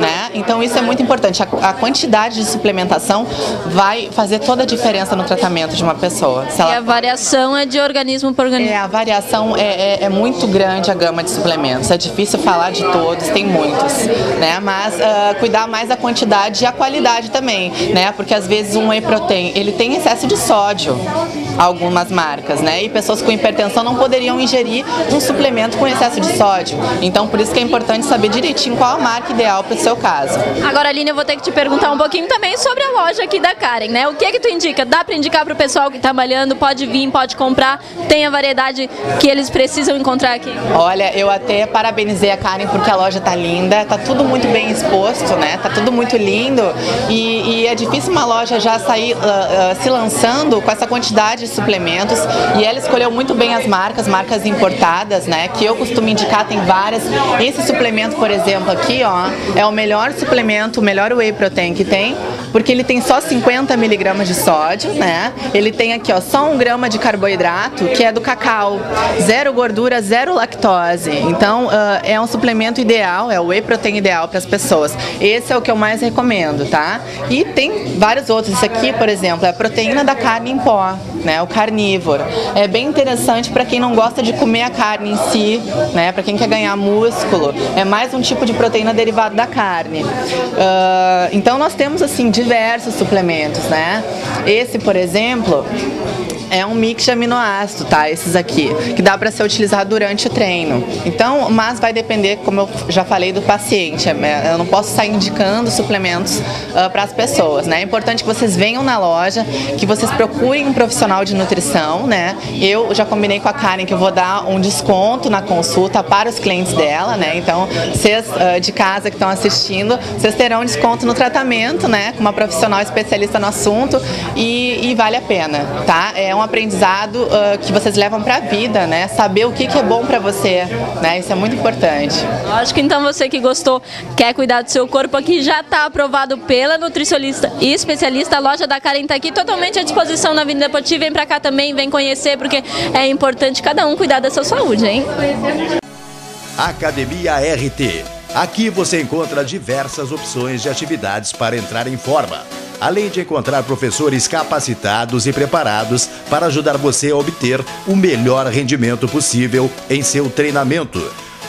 né? Então isso é muito importante. A, a quantidade de suplementação vai fazer toda a diferença no tratamento de uma pessoa. Se ela... E a variação é de organismo por organismo. É, a variação é, é, é, muito grande a gama de suplementos. É difícil falar de todos, tem muitos, né? Mas uh, cuidar mais da quantidade e a qualidade também, né? Porque às vezes um whey protein ele tem excesso de sódio, algumas marcas, né? E pessoas com hipertensão não poderiam ingerir um suplemento com excesso de sódio. Então por isso que é importante saber direitinho qual marca ideal para o seu caso. Agora, Aline, eu vou ter que te perguntar um pouquinho também sobre a loja aqui da Karen, né? O que é que tu indica? Dá para indicar para o pessoal que está malhando, pode vir, pode comprar, tem a variedade que eles precisam encontrar aqui? Olha, eu até parabenizei a Karen porque a loja tá linda, tá tudo muito bem exposto, né? Tá tudo muito lindo e, e é difícil uma loja já sair uh, uh, se lançando com essa quantidade de suplementos e ela escolheu muito bem as marcas, marcas importadas, né? Que eu costumo indicar, tem várias. Esse suplemento, por exemplo, aqui, ó, é o melhor suplemento, o melhor whey protein que tem, porque ele tem só 50 miligramas de sódio, né? Ele tem aqui, ó, só um grama de carboidrato, que é do cacau, zero gordura, zero lactose. Então, uh, é um suplemento ideal, é o whey protein ideal para as pessoas. Esse é o que eu mais recomendo, tá? E tem vários outros. Esse aqui, por exemplo, é a proteína da carne em pó, né? O carnívoro. É bem interessante para quem não gosta de comer a carne em si, né? Para quem quer ganhar músculo. É mais um tipo de proteína derivada da carne. Uh, então, nós temos, assim, diversos suplementos, né? Esse, por exemplo, é um mix de aminoácido, tá? Esses aqui, que dá para ser utilizado durante o treino. Então, mas vai depender, como eu já falei, do paciente. É, eu não posso sair indicando suplementos uh, para as pessoas, né? É importante que vocês venham na loja, que vocês procurem um profissional de nutrição, né? Eu já combinei com a Karen que eu vou dar um desconto na consulta para os clientes dela, né? Então, vocês uh, de casa que estão assistindo, vocês terão desconto no tratamento, né? Com uma profissional especialista no assunto e, e vale a pena, tá? É um aprendizado uh, que vocês levam para a vida, né? Saber o que, que é bom para você, né? Isso é muito importante. Acho que então você que gostou, quer cuidar do seu corpo aqui, já está aprovado pela nutricionista e especialista. A loja da Karen está aqui totalmente à disposição na Avenida Poti. Vem para cá também, vem conhecer, porque é importante cada um cuidar da sua saúde, hein? Academia RT. Aqui você encontra diversas opções de atividades para entrar em forma além de encontrar professores capacitados e preparados para ajudar você a obter o melhor rendimento possível em seu treinamento.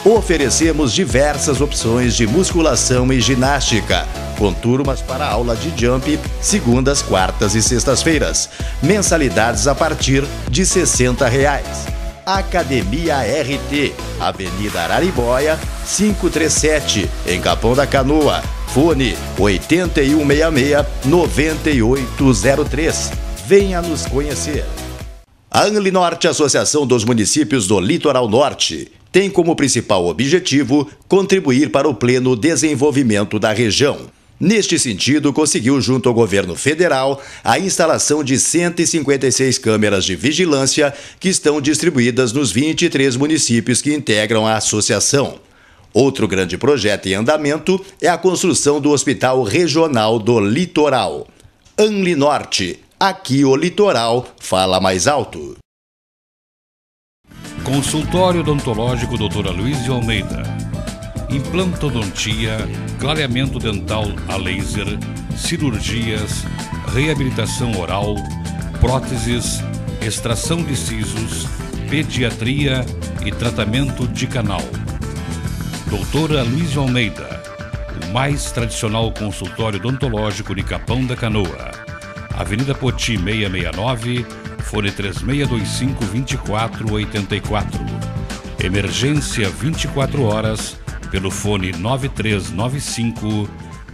Oferecemos diversas opções de musculação e ginástica, com turmas para aula de jump, segundas, quartas e sextas-feiras. Mensalidades a partir de 60 reais. Academia RT, Avenida Araribóia, 537, em Capão da Canoa. Fone 8166-9803. Venha nos conhecer. A Anlinorte Associação dos Municípios do Litoral Norte tem como principal objetivo contribuir para o pleno desenvolvimento da região. Neste sentido, conseguiu, junto ao governo federal, a instalação de 156 câmeras de vigilância que estão distribuídas nos 23 municípios que integram a associação. Outro grande projeto em andamento é a construção do Hospital Regional do Litoral. Anli Norte, aqui o litoral fala mais alto. Consultório Odontológico Doutora Luiz de Almeida implantodontia, clareamento dental a laser, cirurgias, reabilitação oral, próteses, extração de sisos, pediatria e tratamento de canal. Doutora Luiz Almeida, o mais tradicional consultório odontológico de Capão da Canoa. Avenida Poti 669, fone 3625 2484. Emergência 24 horas pelo fone 9395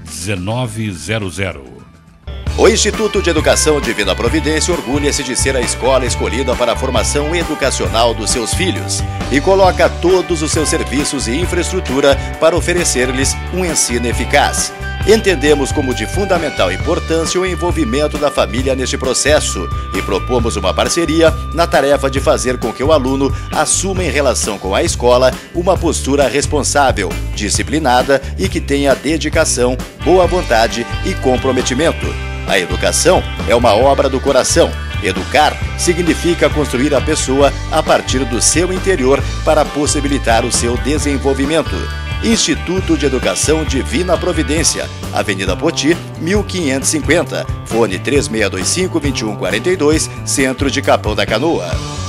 1900. O Instituto de Educação Divina Providência orgulha-se de ser a escola escolhida para a formação educacional dos seus filhos e coloca todos os seus serviços e infraestrutura para oferecer-lhes um ensino eficaz. Entendemos como de fundamental importância o envolvimento da família neste processo e propomos uma parceria na tarefa de fazer com que o aluno assuma em relação com a escola uma postura responsável, disciplinada e que tenha dedicação, boa vontade e comprometimento. A educação é uma obra do coração. Educar significa construir a pessoa a partir do seu interior para possibilitar o seu desenvolvimento. Instituto de Educação Divina Providência, Avenida Poti, 1550, fone 3625-2142, Centro de Capão da Canoa.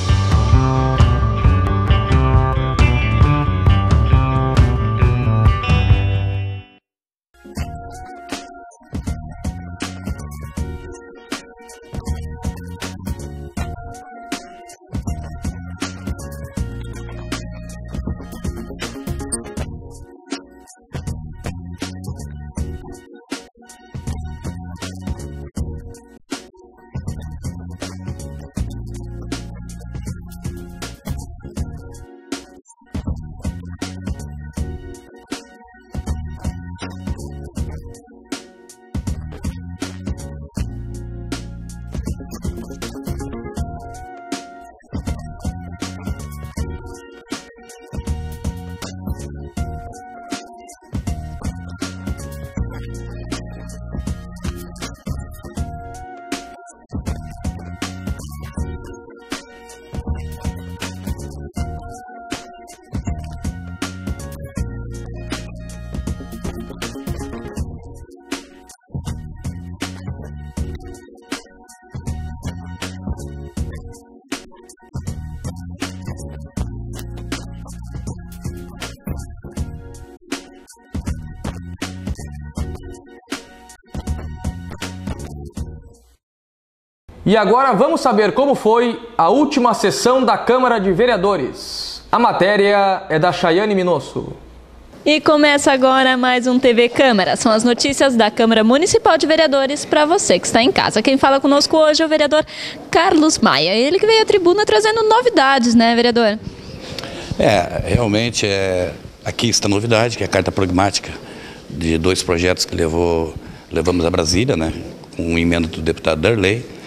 E agora vamos saber como foi a última sessão da Câmara de Vereadores. A matéria é da Chayane Minosso. E começa agora mais um TV Câmara. São as notícias da Câmara Municipal de Vereadores para você que está em casa. Quem fala conosco hoje é o vereador Carlos Maia. Ele que veio à tribuna trazendo novidades, né, vereador? É, realmente é aqui está a novidade, que é a carta pragmática de dois projetos que levou, levamos a Brasília, né, com um emenda do deputado Darley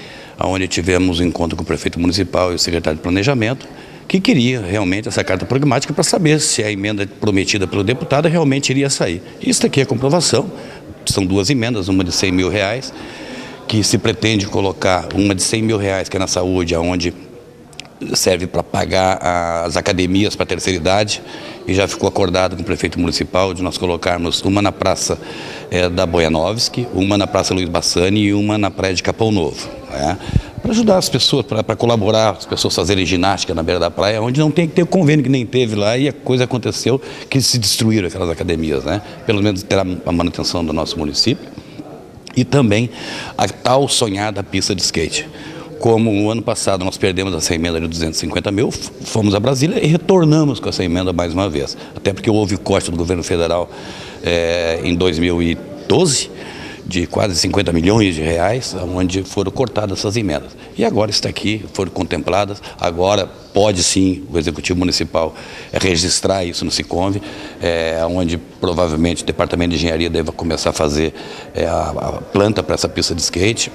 onde tivemos um encontro com o prefeito municipal e o secretário de Planejamento, que queria realmente essa carta pragmática para saber se a emenda prometida pelo deputado realmente iria sair. Isso aqui é comprovação, são duas emendas, uma de 100 mil reais, que se pretende colocar uma de 100 mil reais, que é na saúde, onde serve para pagar as academias para a terceira idade e já ficou acordado com o prefeito municipal de nós colocarmos uma na praça é, da Boianovski, uma na praça Luiz Bassani e uma na praia de Capão Novo. Né? Para ajudar as pessoas, para colaborar, as pessoas fazerem ginástica na beira da praia, onde não tem que ter o convênio que nem teve lá e a coisa aconteceu que se destruíram aquelas academias, né? Pelo menos terá a manutenção do nosso município e também a tal sonhada pista de skate como o ano passado nós perdemos essa emenda de 250 mil, fomos a Brasília e retornamos com essa emenda mais uma vez. Até porque houve corte do governo federal é, em 2012 de quase 50 milhões de reais, onde foram cortadas essas emendas. E agora está aqui, foram contempladas, agora pode sim o Executivo Municipal registrar isso no SICOMV, é, onde provavelmente o Departamento de Engenharia deva começar a fazer é, a, a planta para essa pista de skate,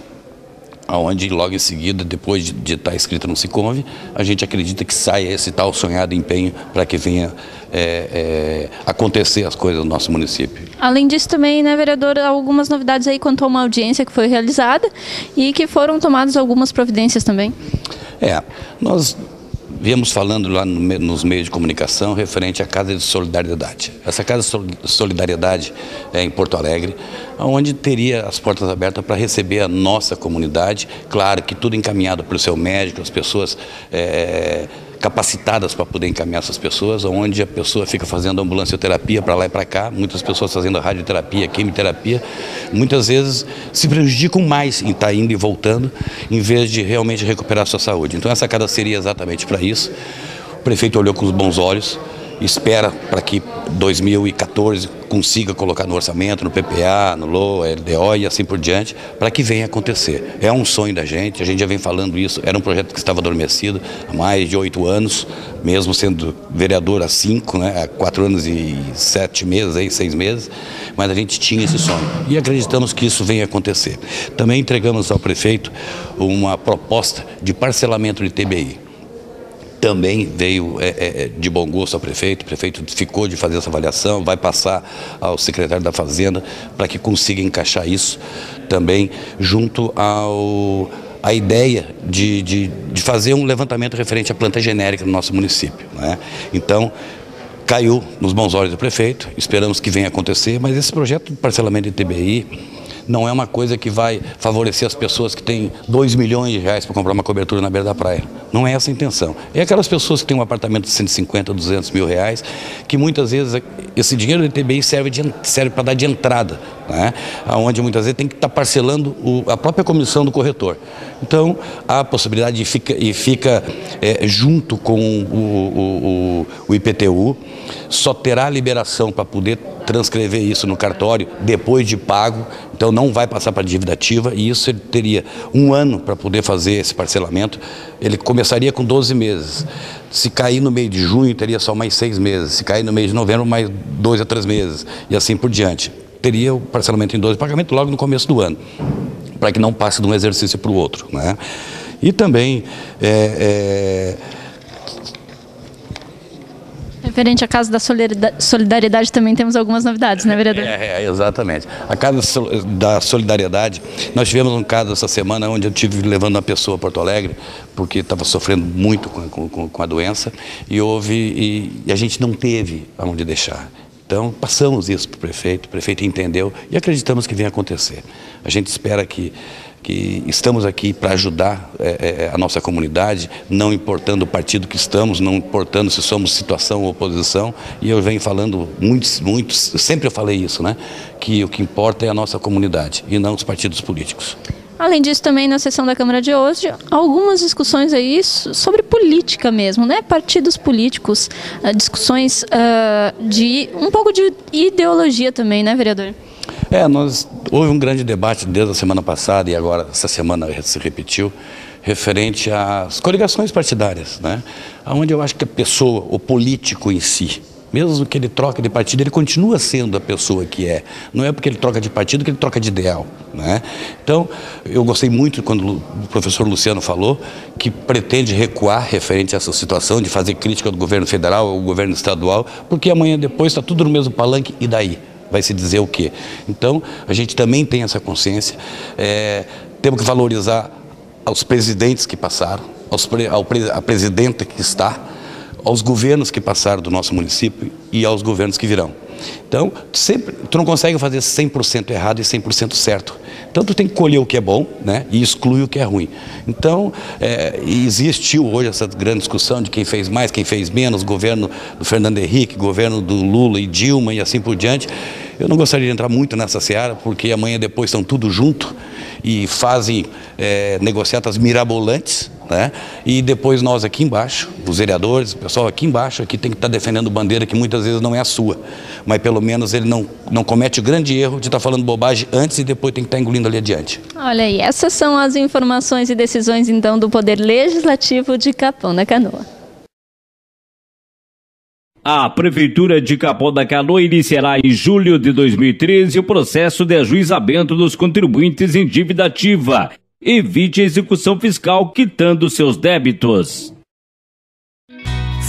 onde logo em seguida, depois de, de estar escrita no Sicomve, a gente acredita que saia esse tal sonhado empenho para que venha é, é, acontecer as coisas no nosso município. Além disso também, né, vereador, algumas novidades aí quanto a uma audiência que foi realizada e que foram tomadas algumas providências também. É, nós viemos falando lá no, nos meios de comunicação referente à Casa de Solidariedade. Essa Casa de Solidariedade é em Porto Alegre, onde teria as portas abertas para receber a nossa comunidade. Claro que tudo encaminhado pelo seu médico, as pessoas é, capacitadas para poder encaminhar essas pessoas, onde a pessoa fica fazendo ambulancioterapia para lá e para cá, muitas pessoas fazendo radioterapia, quimioterapia, muitas vezes se prejudicam mais em estar tá indo e voltando, em vez de realmente recuperar a sua saúde. Então essa casa seria exatamente para isso. O prefeito olhou com os bons olhos, espera para que 2014 consiga colocar no orçamento, no PPA, no LOA, LDO e assim por diante, para que venha acontecer. É um sonho da gente, a gente já vem falando isso, era um projeto que estava adormecido há mais de oito anos, mesmo sendo vereador há cinco, né, há quatro anos e sete meses, aí, seis meses, mas a gente tinha esse sonho e acreditamos que isso venha acontecer. Também entregamos ao prefeito uma proposta de parcelamento de TBI também veio é, é, é, de bom gosto ao prefeito, o prefeito ficou de fazer essa avaliação, vai passar ao secretário da Fazenda para que consiga encaixar isso também junto ao a ideia de, de, de, fazer um levantamento referente à planta genérica no nosso município. Né? Então, caiu nos bons olhos do prefeito, esperamos que venha acontecer, mas esse projeto de parcelamento de TBI não é uma coisa que vai favorecer as pessoas que têm 2 milhões de reais para comprar uma cobertura na beira da praia. Não é essa a intenção. É aquelas pessoas que têm um apartamento de 150, 200 mil reais, que muitas vezes esse dinheiro do ITBI serve, serve para dar de entrada, né? onde muitas vezes tem que estar tá parcelando o, a própria comissão do corretor. Então, há a possibilidade de fica, e fica é, junto com o, o, o, IPTU, só terá liberação para poder transcrever isso no cartório depois de pago, então não vai passar para dívida ativa e isso ele teria um ano para poder fazer esse parcelamento. Ele começaria com 12 meses. Se cair no meio de junho, teria só mais seis meses. Se cair no mês de novembro, mais dois a três meses. E assim por diante. Teria o parcelamento em 12 pagamentos logo no começo do ano, para que não passe de um exercício para o outro. Né? E também é, é, Referente à Casa da Solidariedade também temos algumas novidades, né, vereador? É, é, exatamente. A Casa da Solidariedade, nós tivemos um caso essa semana onde eu tive levando uma pessoa a Porto Alegre, porque estava sofrendo muito com, com, com, a doença, e houve, e, e a gente não teve aonde deixar. Então, passamos isso para o prefeito, o prefeito entendeu e acreditamos que venha acontecer. A gente espera que que estamos aqui para ajudar é, é, a nossa comunidade, não importando o partido que estamos, não importando se somos situação ou oposição, e eu venho falando muitos, muitos, sempre eu falei isso, né? Que o que importa é a nossa comunidade e não os partidos políticos. Além disso, também na sessão da Câmara de hoje, algumas discussões aí sobre política mesmo, né? Partidos políticos, ah, discussões uh, de um pouco de ideologia também, né, vereador? É, nós, houve um grande debate desde a semana passada e agora essa semana se repetiu, referente às coligações partidárias, né? onde eu acho que a pessoa, o político em si, mesmo que ele troque de partido, ele continua sendo a pessoa que é. Não é porque ele troca de partido que ele troca de ideal. Né? Então, eu gostei muito quando o professor Luciano falou que pretende recuar referente a essa situação de fazer crítica do governo federal ou governo estadual, porque amanhã depois está tudo no mesmo palanque e daí? vai se dizer o quê? Então, a gente também tem essa consciência. É, temos que valorizar aos presidentes que passaram, aos, ao, a presidenta que está, aos governos que passaram do nosso município e aos governos que virão. Então, sempre, tu não consegue fazer 100% errado e 100% certo. Então, tu tem que colher o que é bom né, e excluir o que é ruim. Então, é, existiu hoje essa grande discussão de quem fez mais, quem fez menos, governo do Fernando Henrique, governo do Lula e Dilma e assim por diante. Eu não gostaria de entrar muito nessa seara, porque amanhã depois estão tudo junto e fazem é, negociatas mirabolantes, né? E depois nós aqui embaixo, os vereadores, o pessoal aqui embaixo, aqui tem que estar tá defendendo bandeira que muitas vezes não é a sua, mas pelo menos ele não, não comete o grande erro de estar tá falando bobagem antes e depois tem que estar tá engolindo ali adiante. Olha aí, essas são as informações e decisões então do Poder Legislativo de Capão da Canoa. A Prefeitura de Capão da Canoa iniciará em julho de 2013 o processo de ajuizamento dos contribuintes em dívida ativa. Evite a execução fiscal quitando seus débitos.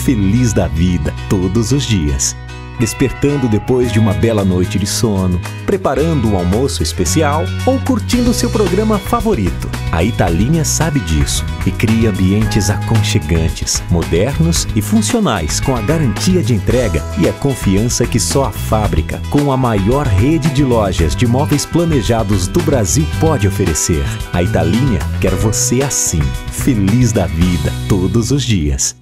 Feliz da vida todos os dias despertando depois de uma bela noite de sono, preparando um almoço especial ou curtindo seu programa favorito. A Italinha sabe disso e cria ambientes aconchegantes, modernos e funcionais com a garantia de entrega e a confiança que só a fábrica, com a maior rede de lojas de móveis planejados do Brasil, pode oferecer. A Italinha quer você assim, feliz da vida todos os dias.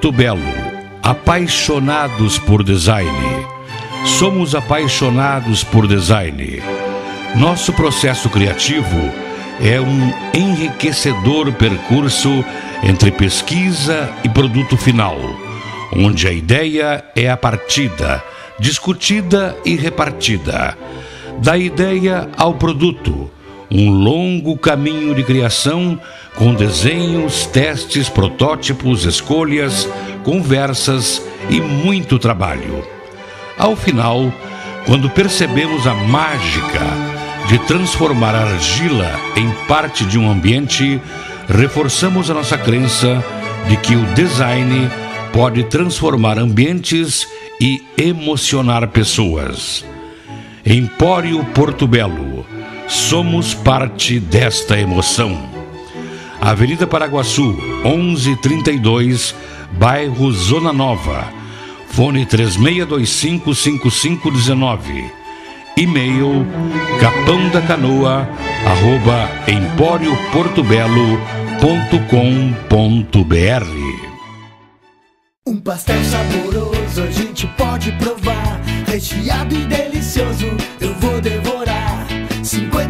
Porto Belo, apaixonados por design. Somos apaixonados por design. Nosso processo criativo é um enriquecedor percurso entre pesquisa e produto final, onde a ideia é a partida, discutida e repartida. Da ideia ao produto, um longo caminho de criação com desenhos, testes, protótipos, escolhas, conversas e muito trabalho. Ao final, quando percebemos a mágica de transformar a argila em parte de um ambiente, reforçamos a nossa crença de que o design pode transformar ambientes e emocionar pessoas. Empório Porto Belo, somos parte desta emoção. Avenida Paraguaçu, 1132, bairro Zona Nova. Fone 36255519. E-mail capão da canoa arroba empórioportobelo.com.br Um pastel saboroso a gente pode provar, recheado e delicioso, eu vou devorar.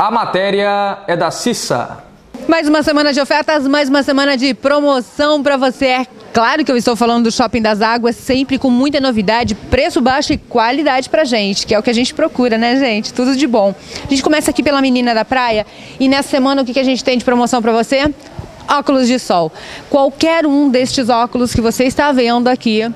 A matéria é da Cissa. Mais uma semana de ofertas, mais uma semana de promoção para você. É claro que eu estou falando do Shopping das Águas, sempre com muita novidade, preço baixo e qualidade para gente, que é o que a gente procura, né, gente? Tudo de bom. A gente começa aqui pela Menina da Praia e nessa semana o que a gente tem de promoção para você? Óculos de sol. Qualquer um destes óculos que você está vendo aqui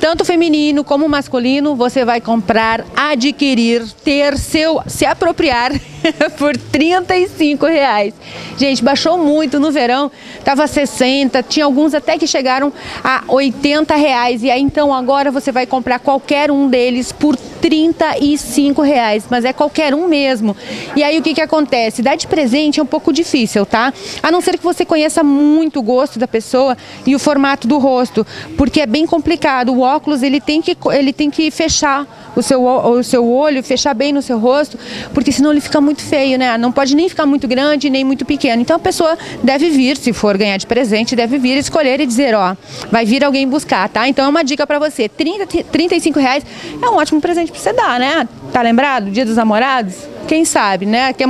tanto feminino como masculino, você vai comprar, adquirir, ter seu, se apropriar *laughs* por 35 reais. Gente, baixou muito no verão, tava 60, tinha alguns até que chegaram a 80 reais. E aí então agora você vai comprar qualquer um deles por 35 reais, mas é qualquer um mesmo. E aí o que que acontece? Dar de presente é um pouco difícil, tá? A não ser que você conheça muito o gosto da pessoa e o formato do rosto, porque é bem complicado. O óculos ele tem que, ele tem que fechar o seu, o seu olho, fechar bem no seu rosto, porque senão ele fica muito feio, né? Não pode nem ficar muito grande, nem muito pequeno. Então a pessoa deve vir, se for ganhar de presente, deve vir escolher e dizer, ó, vai vir alguém buscar, tá? Então é uma dica para você, 30, 35 reais é um ótimo presente para você dar, né? Tá lembrado? Dia dos namorados? Quem sabe, né? Quer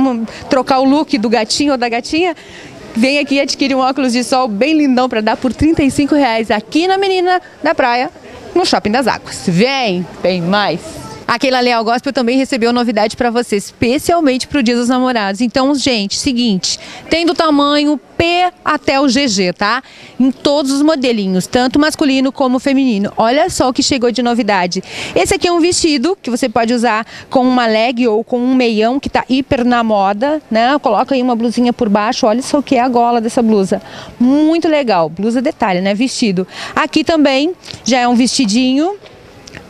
trocar o look do gatinho ou da gatinha? Vem aqui e adquire um óculos de sol bem lindão para dar por 35 reais aqui na Menina da Praia, no Shopping das Águas. Vem, tem mais. A Keila Leal Gospel também recebeu novidade para você, especialmente para o Dia dos Namorados. Então, gente, seguinte, tem do tamanho P até o GG, tá? Em todos os modelinhos, tanto masculino como feminino. Olha só o que chegou de novidade. Esse aqui é um vestido que você pode usar com uma leg ou com um meião que tá hiper na moda, né? Coloca aí uma blusinha por baixo, olha só o que é a gola dessa blusa. Muito legal, blusa detalhe, né? Vestido. Aqui também já é um vestidinho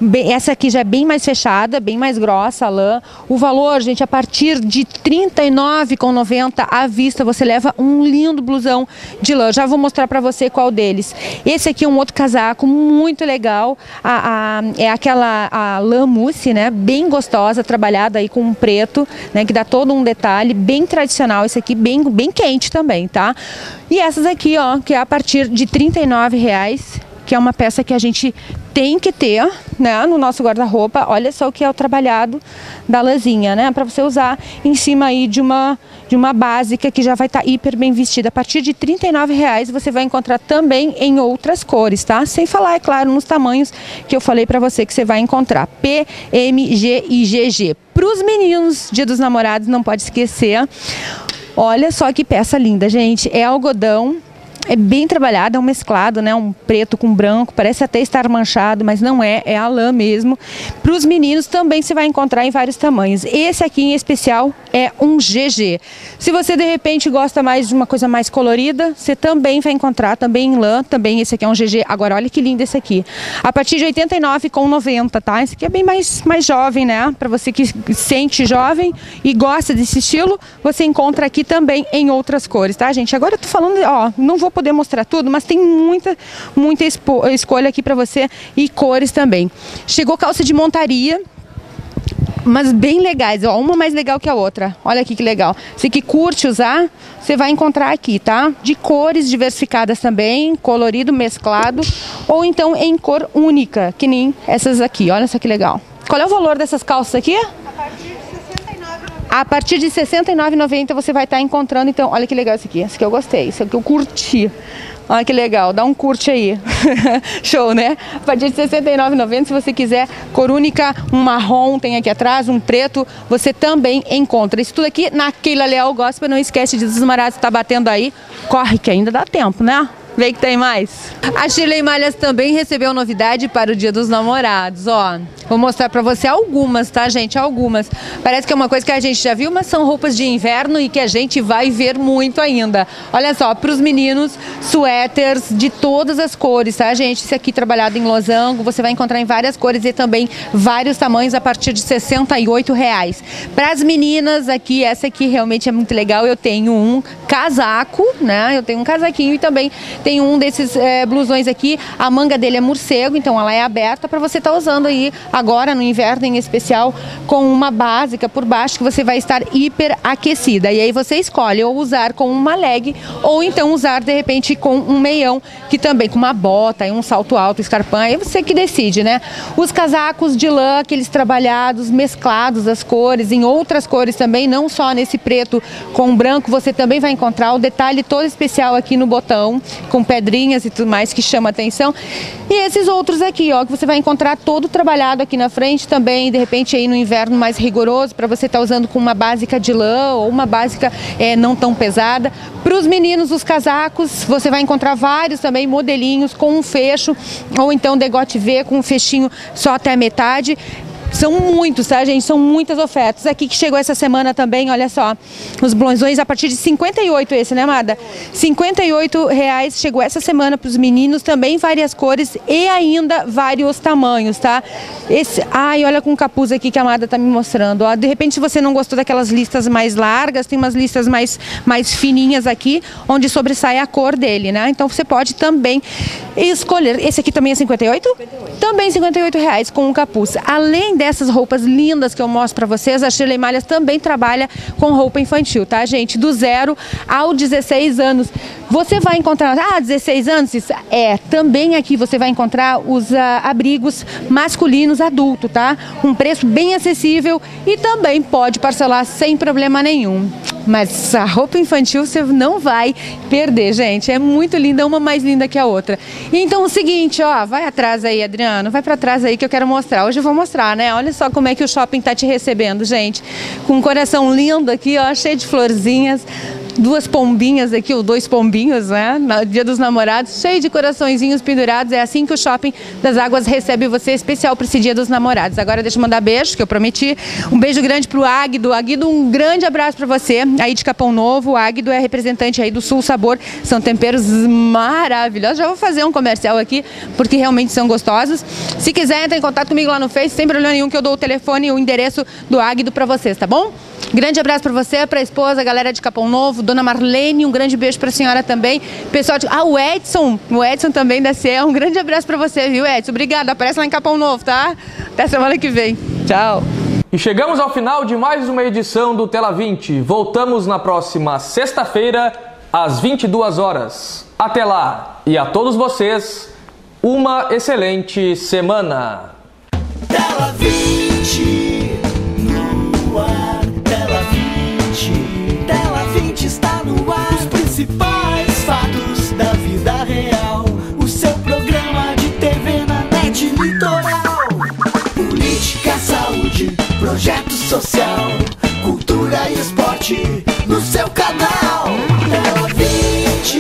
Bem, essa aqui já é bem mais fechada, bem mais grossa a lã. O valor, gente, a partir de R$ 39,90 à vista, você leva um lindo blusão de lã. Já vou mostrar para você qual deles. Esse aqui é um outro casaco muito legal. A, a, é aquela a lã mousse, né? Bem gostosa, trabalhada aí com um preto, né? Que dá todo um detalhe, bem tradicional. Esse aqui bem, bem quente também, tá? E essas aqui, ó, que é a partir de R$ 39,00 que é uma peça que a gente tem que ter né, no nosso guarda-roupa. Olha só o que é o trabalhado da lãzinha, né? Para você usar em cima aí de uma, de uma básica que já vai estar tá hiper bem vestida. A partir de R$ reais você vai encontrar também em outras cores, tá? Sem falar, é claro, nos tamanhos que eu falei para você que você vai encontrar. P, M, G e GG. Para os meninos, dia dos namorados, não pode esquecer. Olha só que peça linda, gente. É algodão é bem trabalhado, é um mesclado, né? Um preto com branco, parece até estar manchado, mas não é, é a lã mesmo. Para os meninos também você vai encontrar em vários tamanhos. Esse aqui em especial é um GG. Se você de repente gosta mais de uma coisa mais colorida, você também vai encontrar também em lã, também esse aqui é um GG. Agora olha que lindo esse aqui. A partir de 89,90, tá? Esse aqui é bem mais, mais jovem, né? Para você que sente jovem e gosta desse estilo, você encontra aqui também em outras cores, tá, gente? Agora eu tô falando, ó, não vou poder mostrar tudo, mas tem muita, muita escolha aqui para você e cores também. Chegou calça de montaria, mas bem legais, ó, uma mais legal que a outra. Olha aqui que legal. Você que curte usar, você vai encontrar aqui, tá? De cores diversificadas também, colorido, mesclado, ou então em cor única, que nem essas aqui. Olha só que legal. Qual é o valor dessas calças aqui? A partir de R$ 69,90 você vai estar encontrando, então, olha que legal esse aqui, esse aqui eu gostei, esse aqui eu curti. Olha que legal, dá um curte aí. *laughs* Show, né? A partir de R$ 69,90, se você quiser cor única, um marrom tem aqui atrás, um preto, você também encontra. Isso tudo aqui na Keila Leal Gospel, não esquece de desmarar, está batendo aí, corre que ainda dá tempo, né? Vem que tem mais. A Shirley Malhas também recebeu novidade para o Dia dos Namorados, ó. Vou mostrar para você algumas, tá, gente? Algumas. Parece que é uma coisa que a gente já viu, mas são roupas de inverno e que a gente vai ver muito ainda. Olha só, para os meninos, suéteres de todas as cores, tá, gente? Esse aqui trabalhado em losango, você vai encontrar em várias cores e também vários tamanhos a partir de 68 reais. Para as meninas aqui, essa aqui realmente é muito legal. Eu tenho um casaco, né? Eu tenho um casaquinho e também tem um desses é, blusões aqui. A manga dele é morcego, então ela é aberta para você estar tá usando aí agora no inverno em especial, com uma básica por baixo que você vai estar hiper aquecida. E aí você escolhe ou usar com uma leg ou então usar de repente com um meião, que também com uma bota e um salto alto, escarpão, aí você que decide, né? Os casacos de lã, aqueles trabalhados, mesclados as cores, em outras cores também, não só nesse preto com branco, você também vai encontrar o detalhe todo especial aqui no botão, com com pedrinhas e tudo mais que chama atenção. E esses outros aqui, ó, que você vai encontrar todo trabalhado aqui na frente também, de repente aí no inverno mais rigoroso, para você estar tá usando com uma básica de lã ou uma básica é, não tão pesada. Para os meninos, os casacos, você vai encontrar vários também modelinhos com um fecho ou então degote V com um fechinho só até a metade. São muitos, tá, gente? São muitas ofertas. Aqui que chegou essa semana também, olha só. Os blonzões a partir de 58 esse, né, Amada? 58 reais chegou essa semana para os meninos, também várias cores e ainda vários tamanhos, tá? Esse, ai, olha com o capuz aqui que a Amada tá me mostrando, ó. De repente, se você não gostou daquelas listas mais largas, tem umas listas mais, mais fininhas aqui, onde sobressai a cor dele, né? Então você pode também escolher. Esse aqui também é 58? 58. Também 58 reais com o capuz. Além dessas roupas lindas que eu mostro para vocês, a Shirley Malhas também trabalha com roupa infantil, tá, gente? Do zero ao 16 anos. Você vai encontrar, ah, 16 anos? É, também aqui você vai encontrar os uh, abrigos masculinos adulto, tá? Um preço bem acessível e também pode parcelar sem problema nenhum. Mas a roupa infantil você não vai perder, gente. É muito linda, uma mais linda que a outra. Então, o seguinte, ó, vai atrás aí, Adriano, vai para trás aí que eu quero mostrar. Hoje eu vou mostrar, né? Olha só como é que o shopping tá te recebendo, gente. Com um coração lindo aqui, ó, cheio de florzinhas duas pombinhas aqui, ou dois pombinhos, né? Dia dos Namorados, cheio de coraçõezinhos pendurados. É assim que o Shopping das Águas recebe você, especial para esse Dia dos Namorados. Agora deixa eu mandar beijo, que eu prometi. Um beijo grande pro Águido. Águido, um grande abraço para você, aí de Capão Novo. O Águido é representante aí do Sul Sabor. São temperos maravilhosos. Já vou fazer um comercial aqui, porque realmente são gostosos. Se quiser, entra em contato comigo lá no Face, sem problema nenhum, que eu dou o telefone e o endereço do Águido para vocês, tá bom? Grande abraço para você, para a esposa, a galera de Capão Novo, Dona Marlene, um grande beijo para a senhora também. Pessoal, de... ah, o Edson, o Edson também da CE, um grande abraço para você, viu, Edson? Obrigada, aparece lá em Capão Novo, tá? Até semana que vem. Tchau. E chegamos ao final de mais uma edição do Tela 20. Voltamos na próxima sexta-feira, às 22 horas. Até lá e a todos vocês, uma excelente semana. Tela 20. Principais fatos da vida real. O seu programa de TV na net litoral. Política, saúde, projeto social, cultura e esporte no seu canal. Tela 20,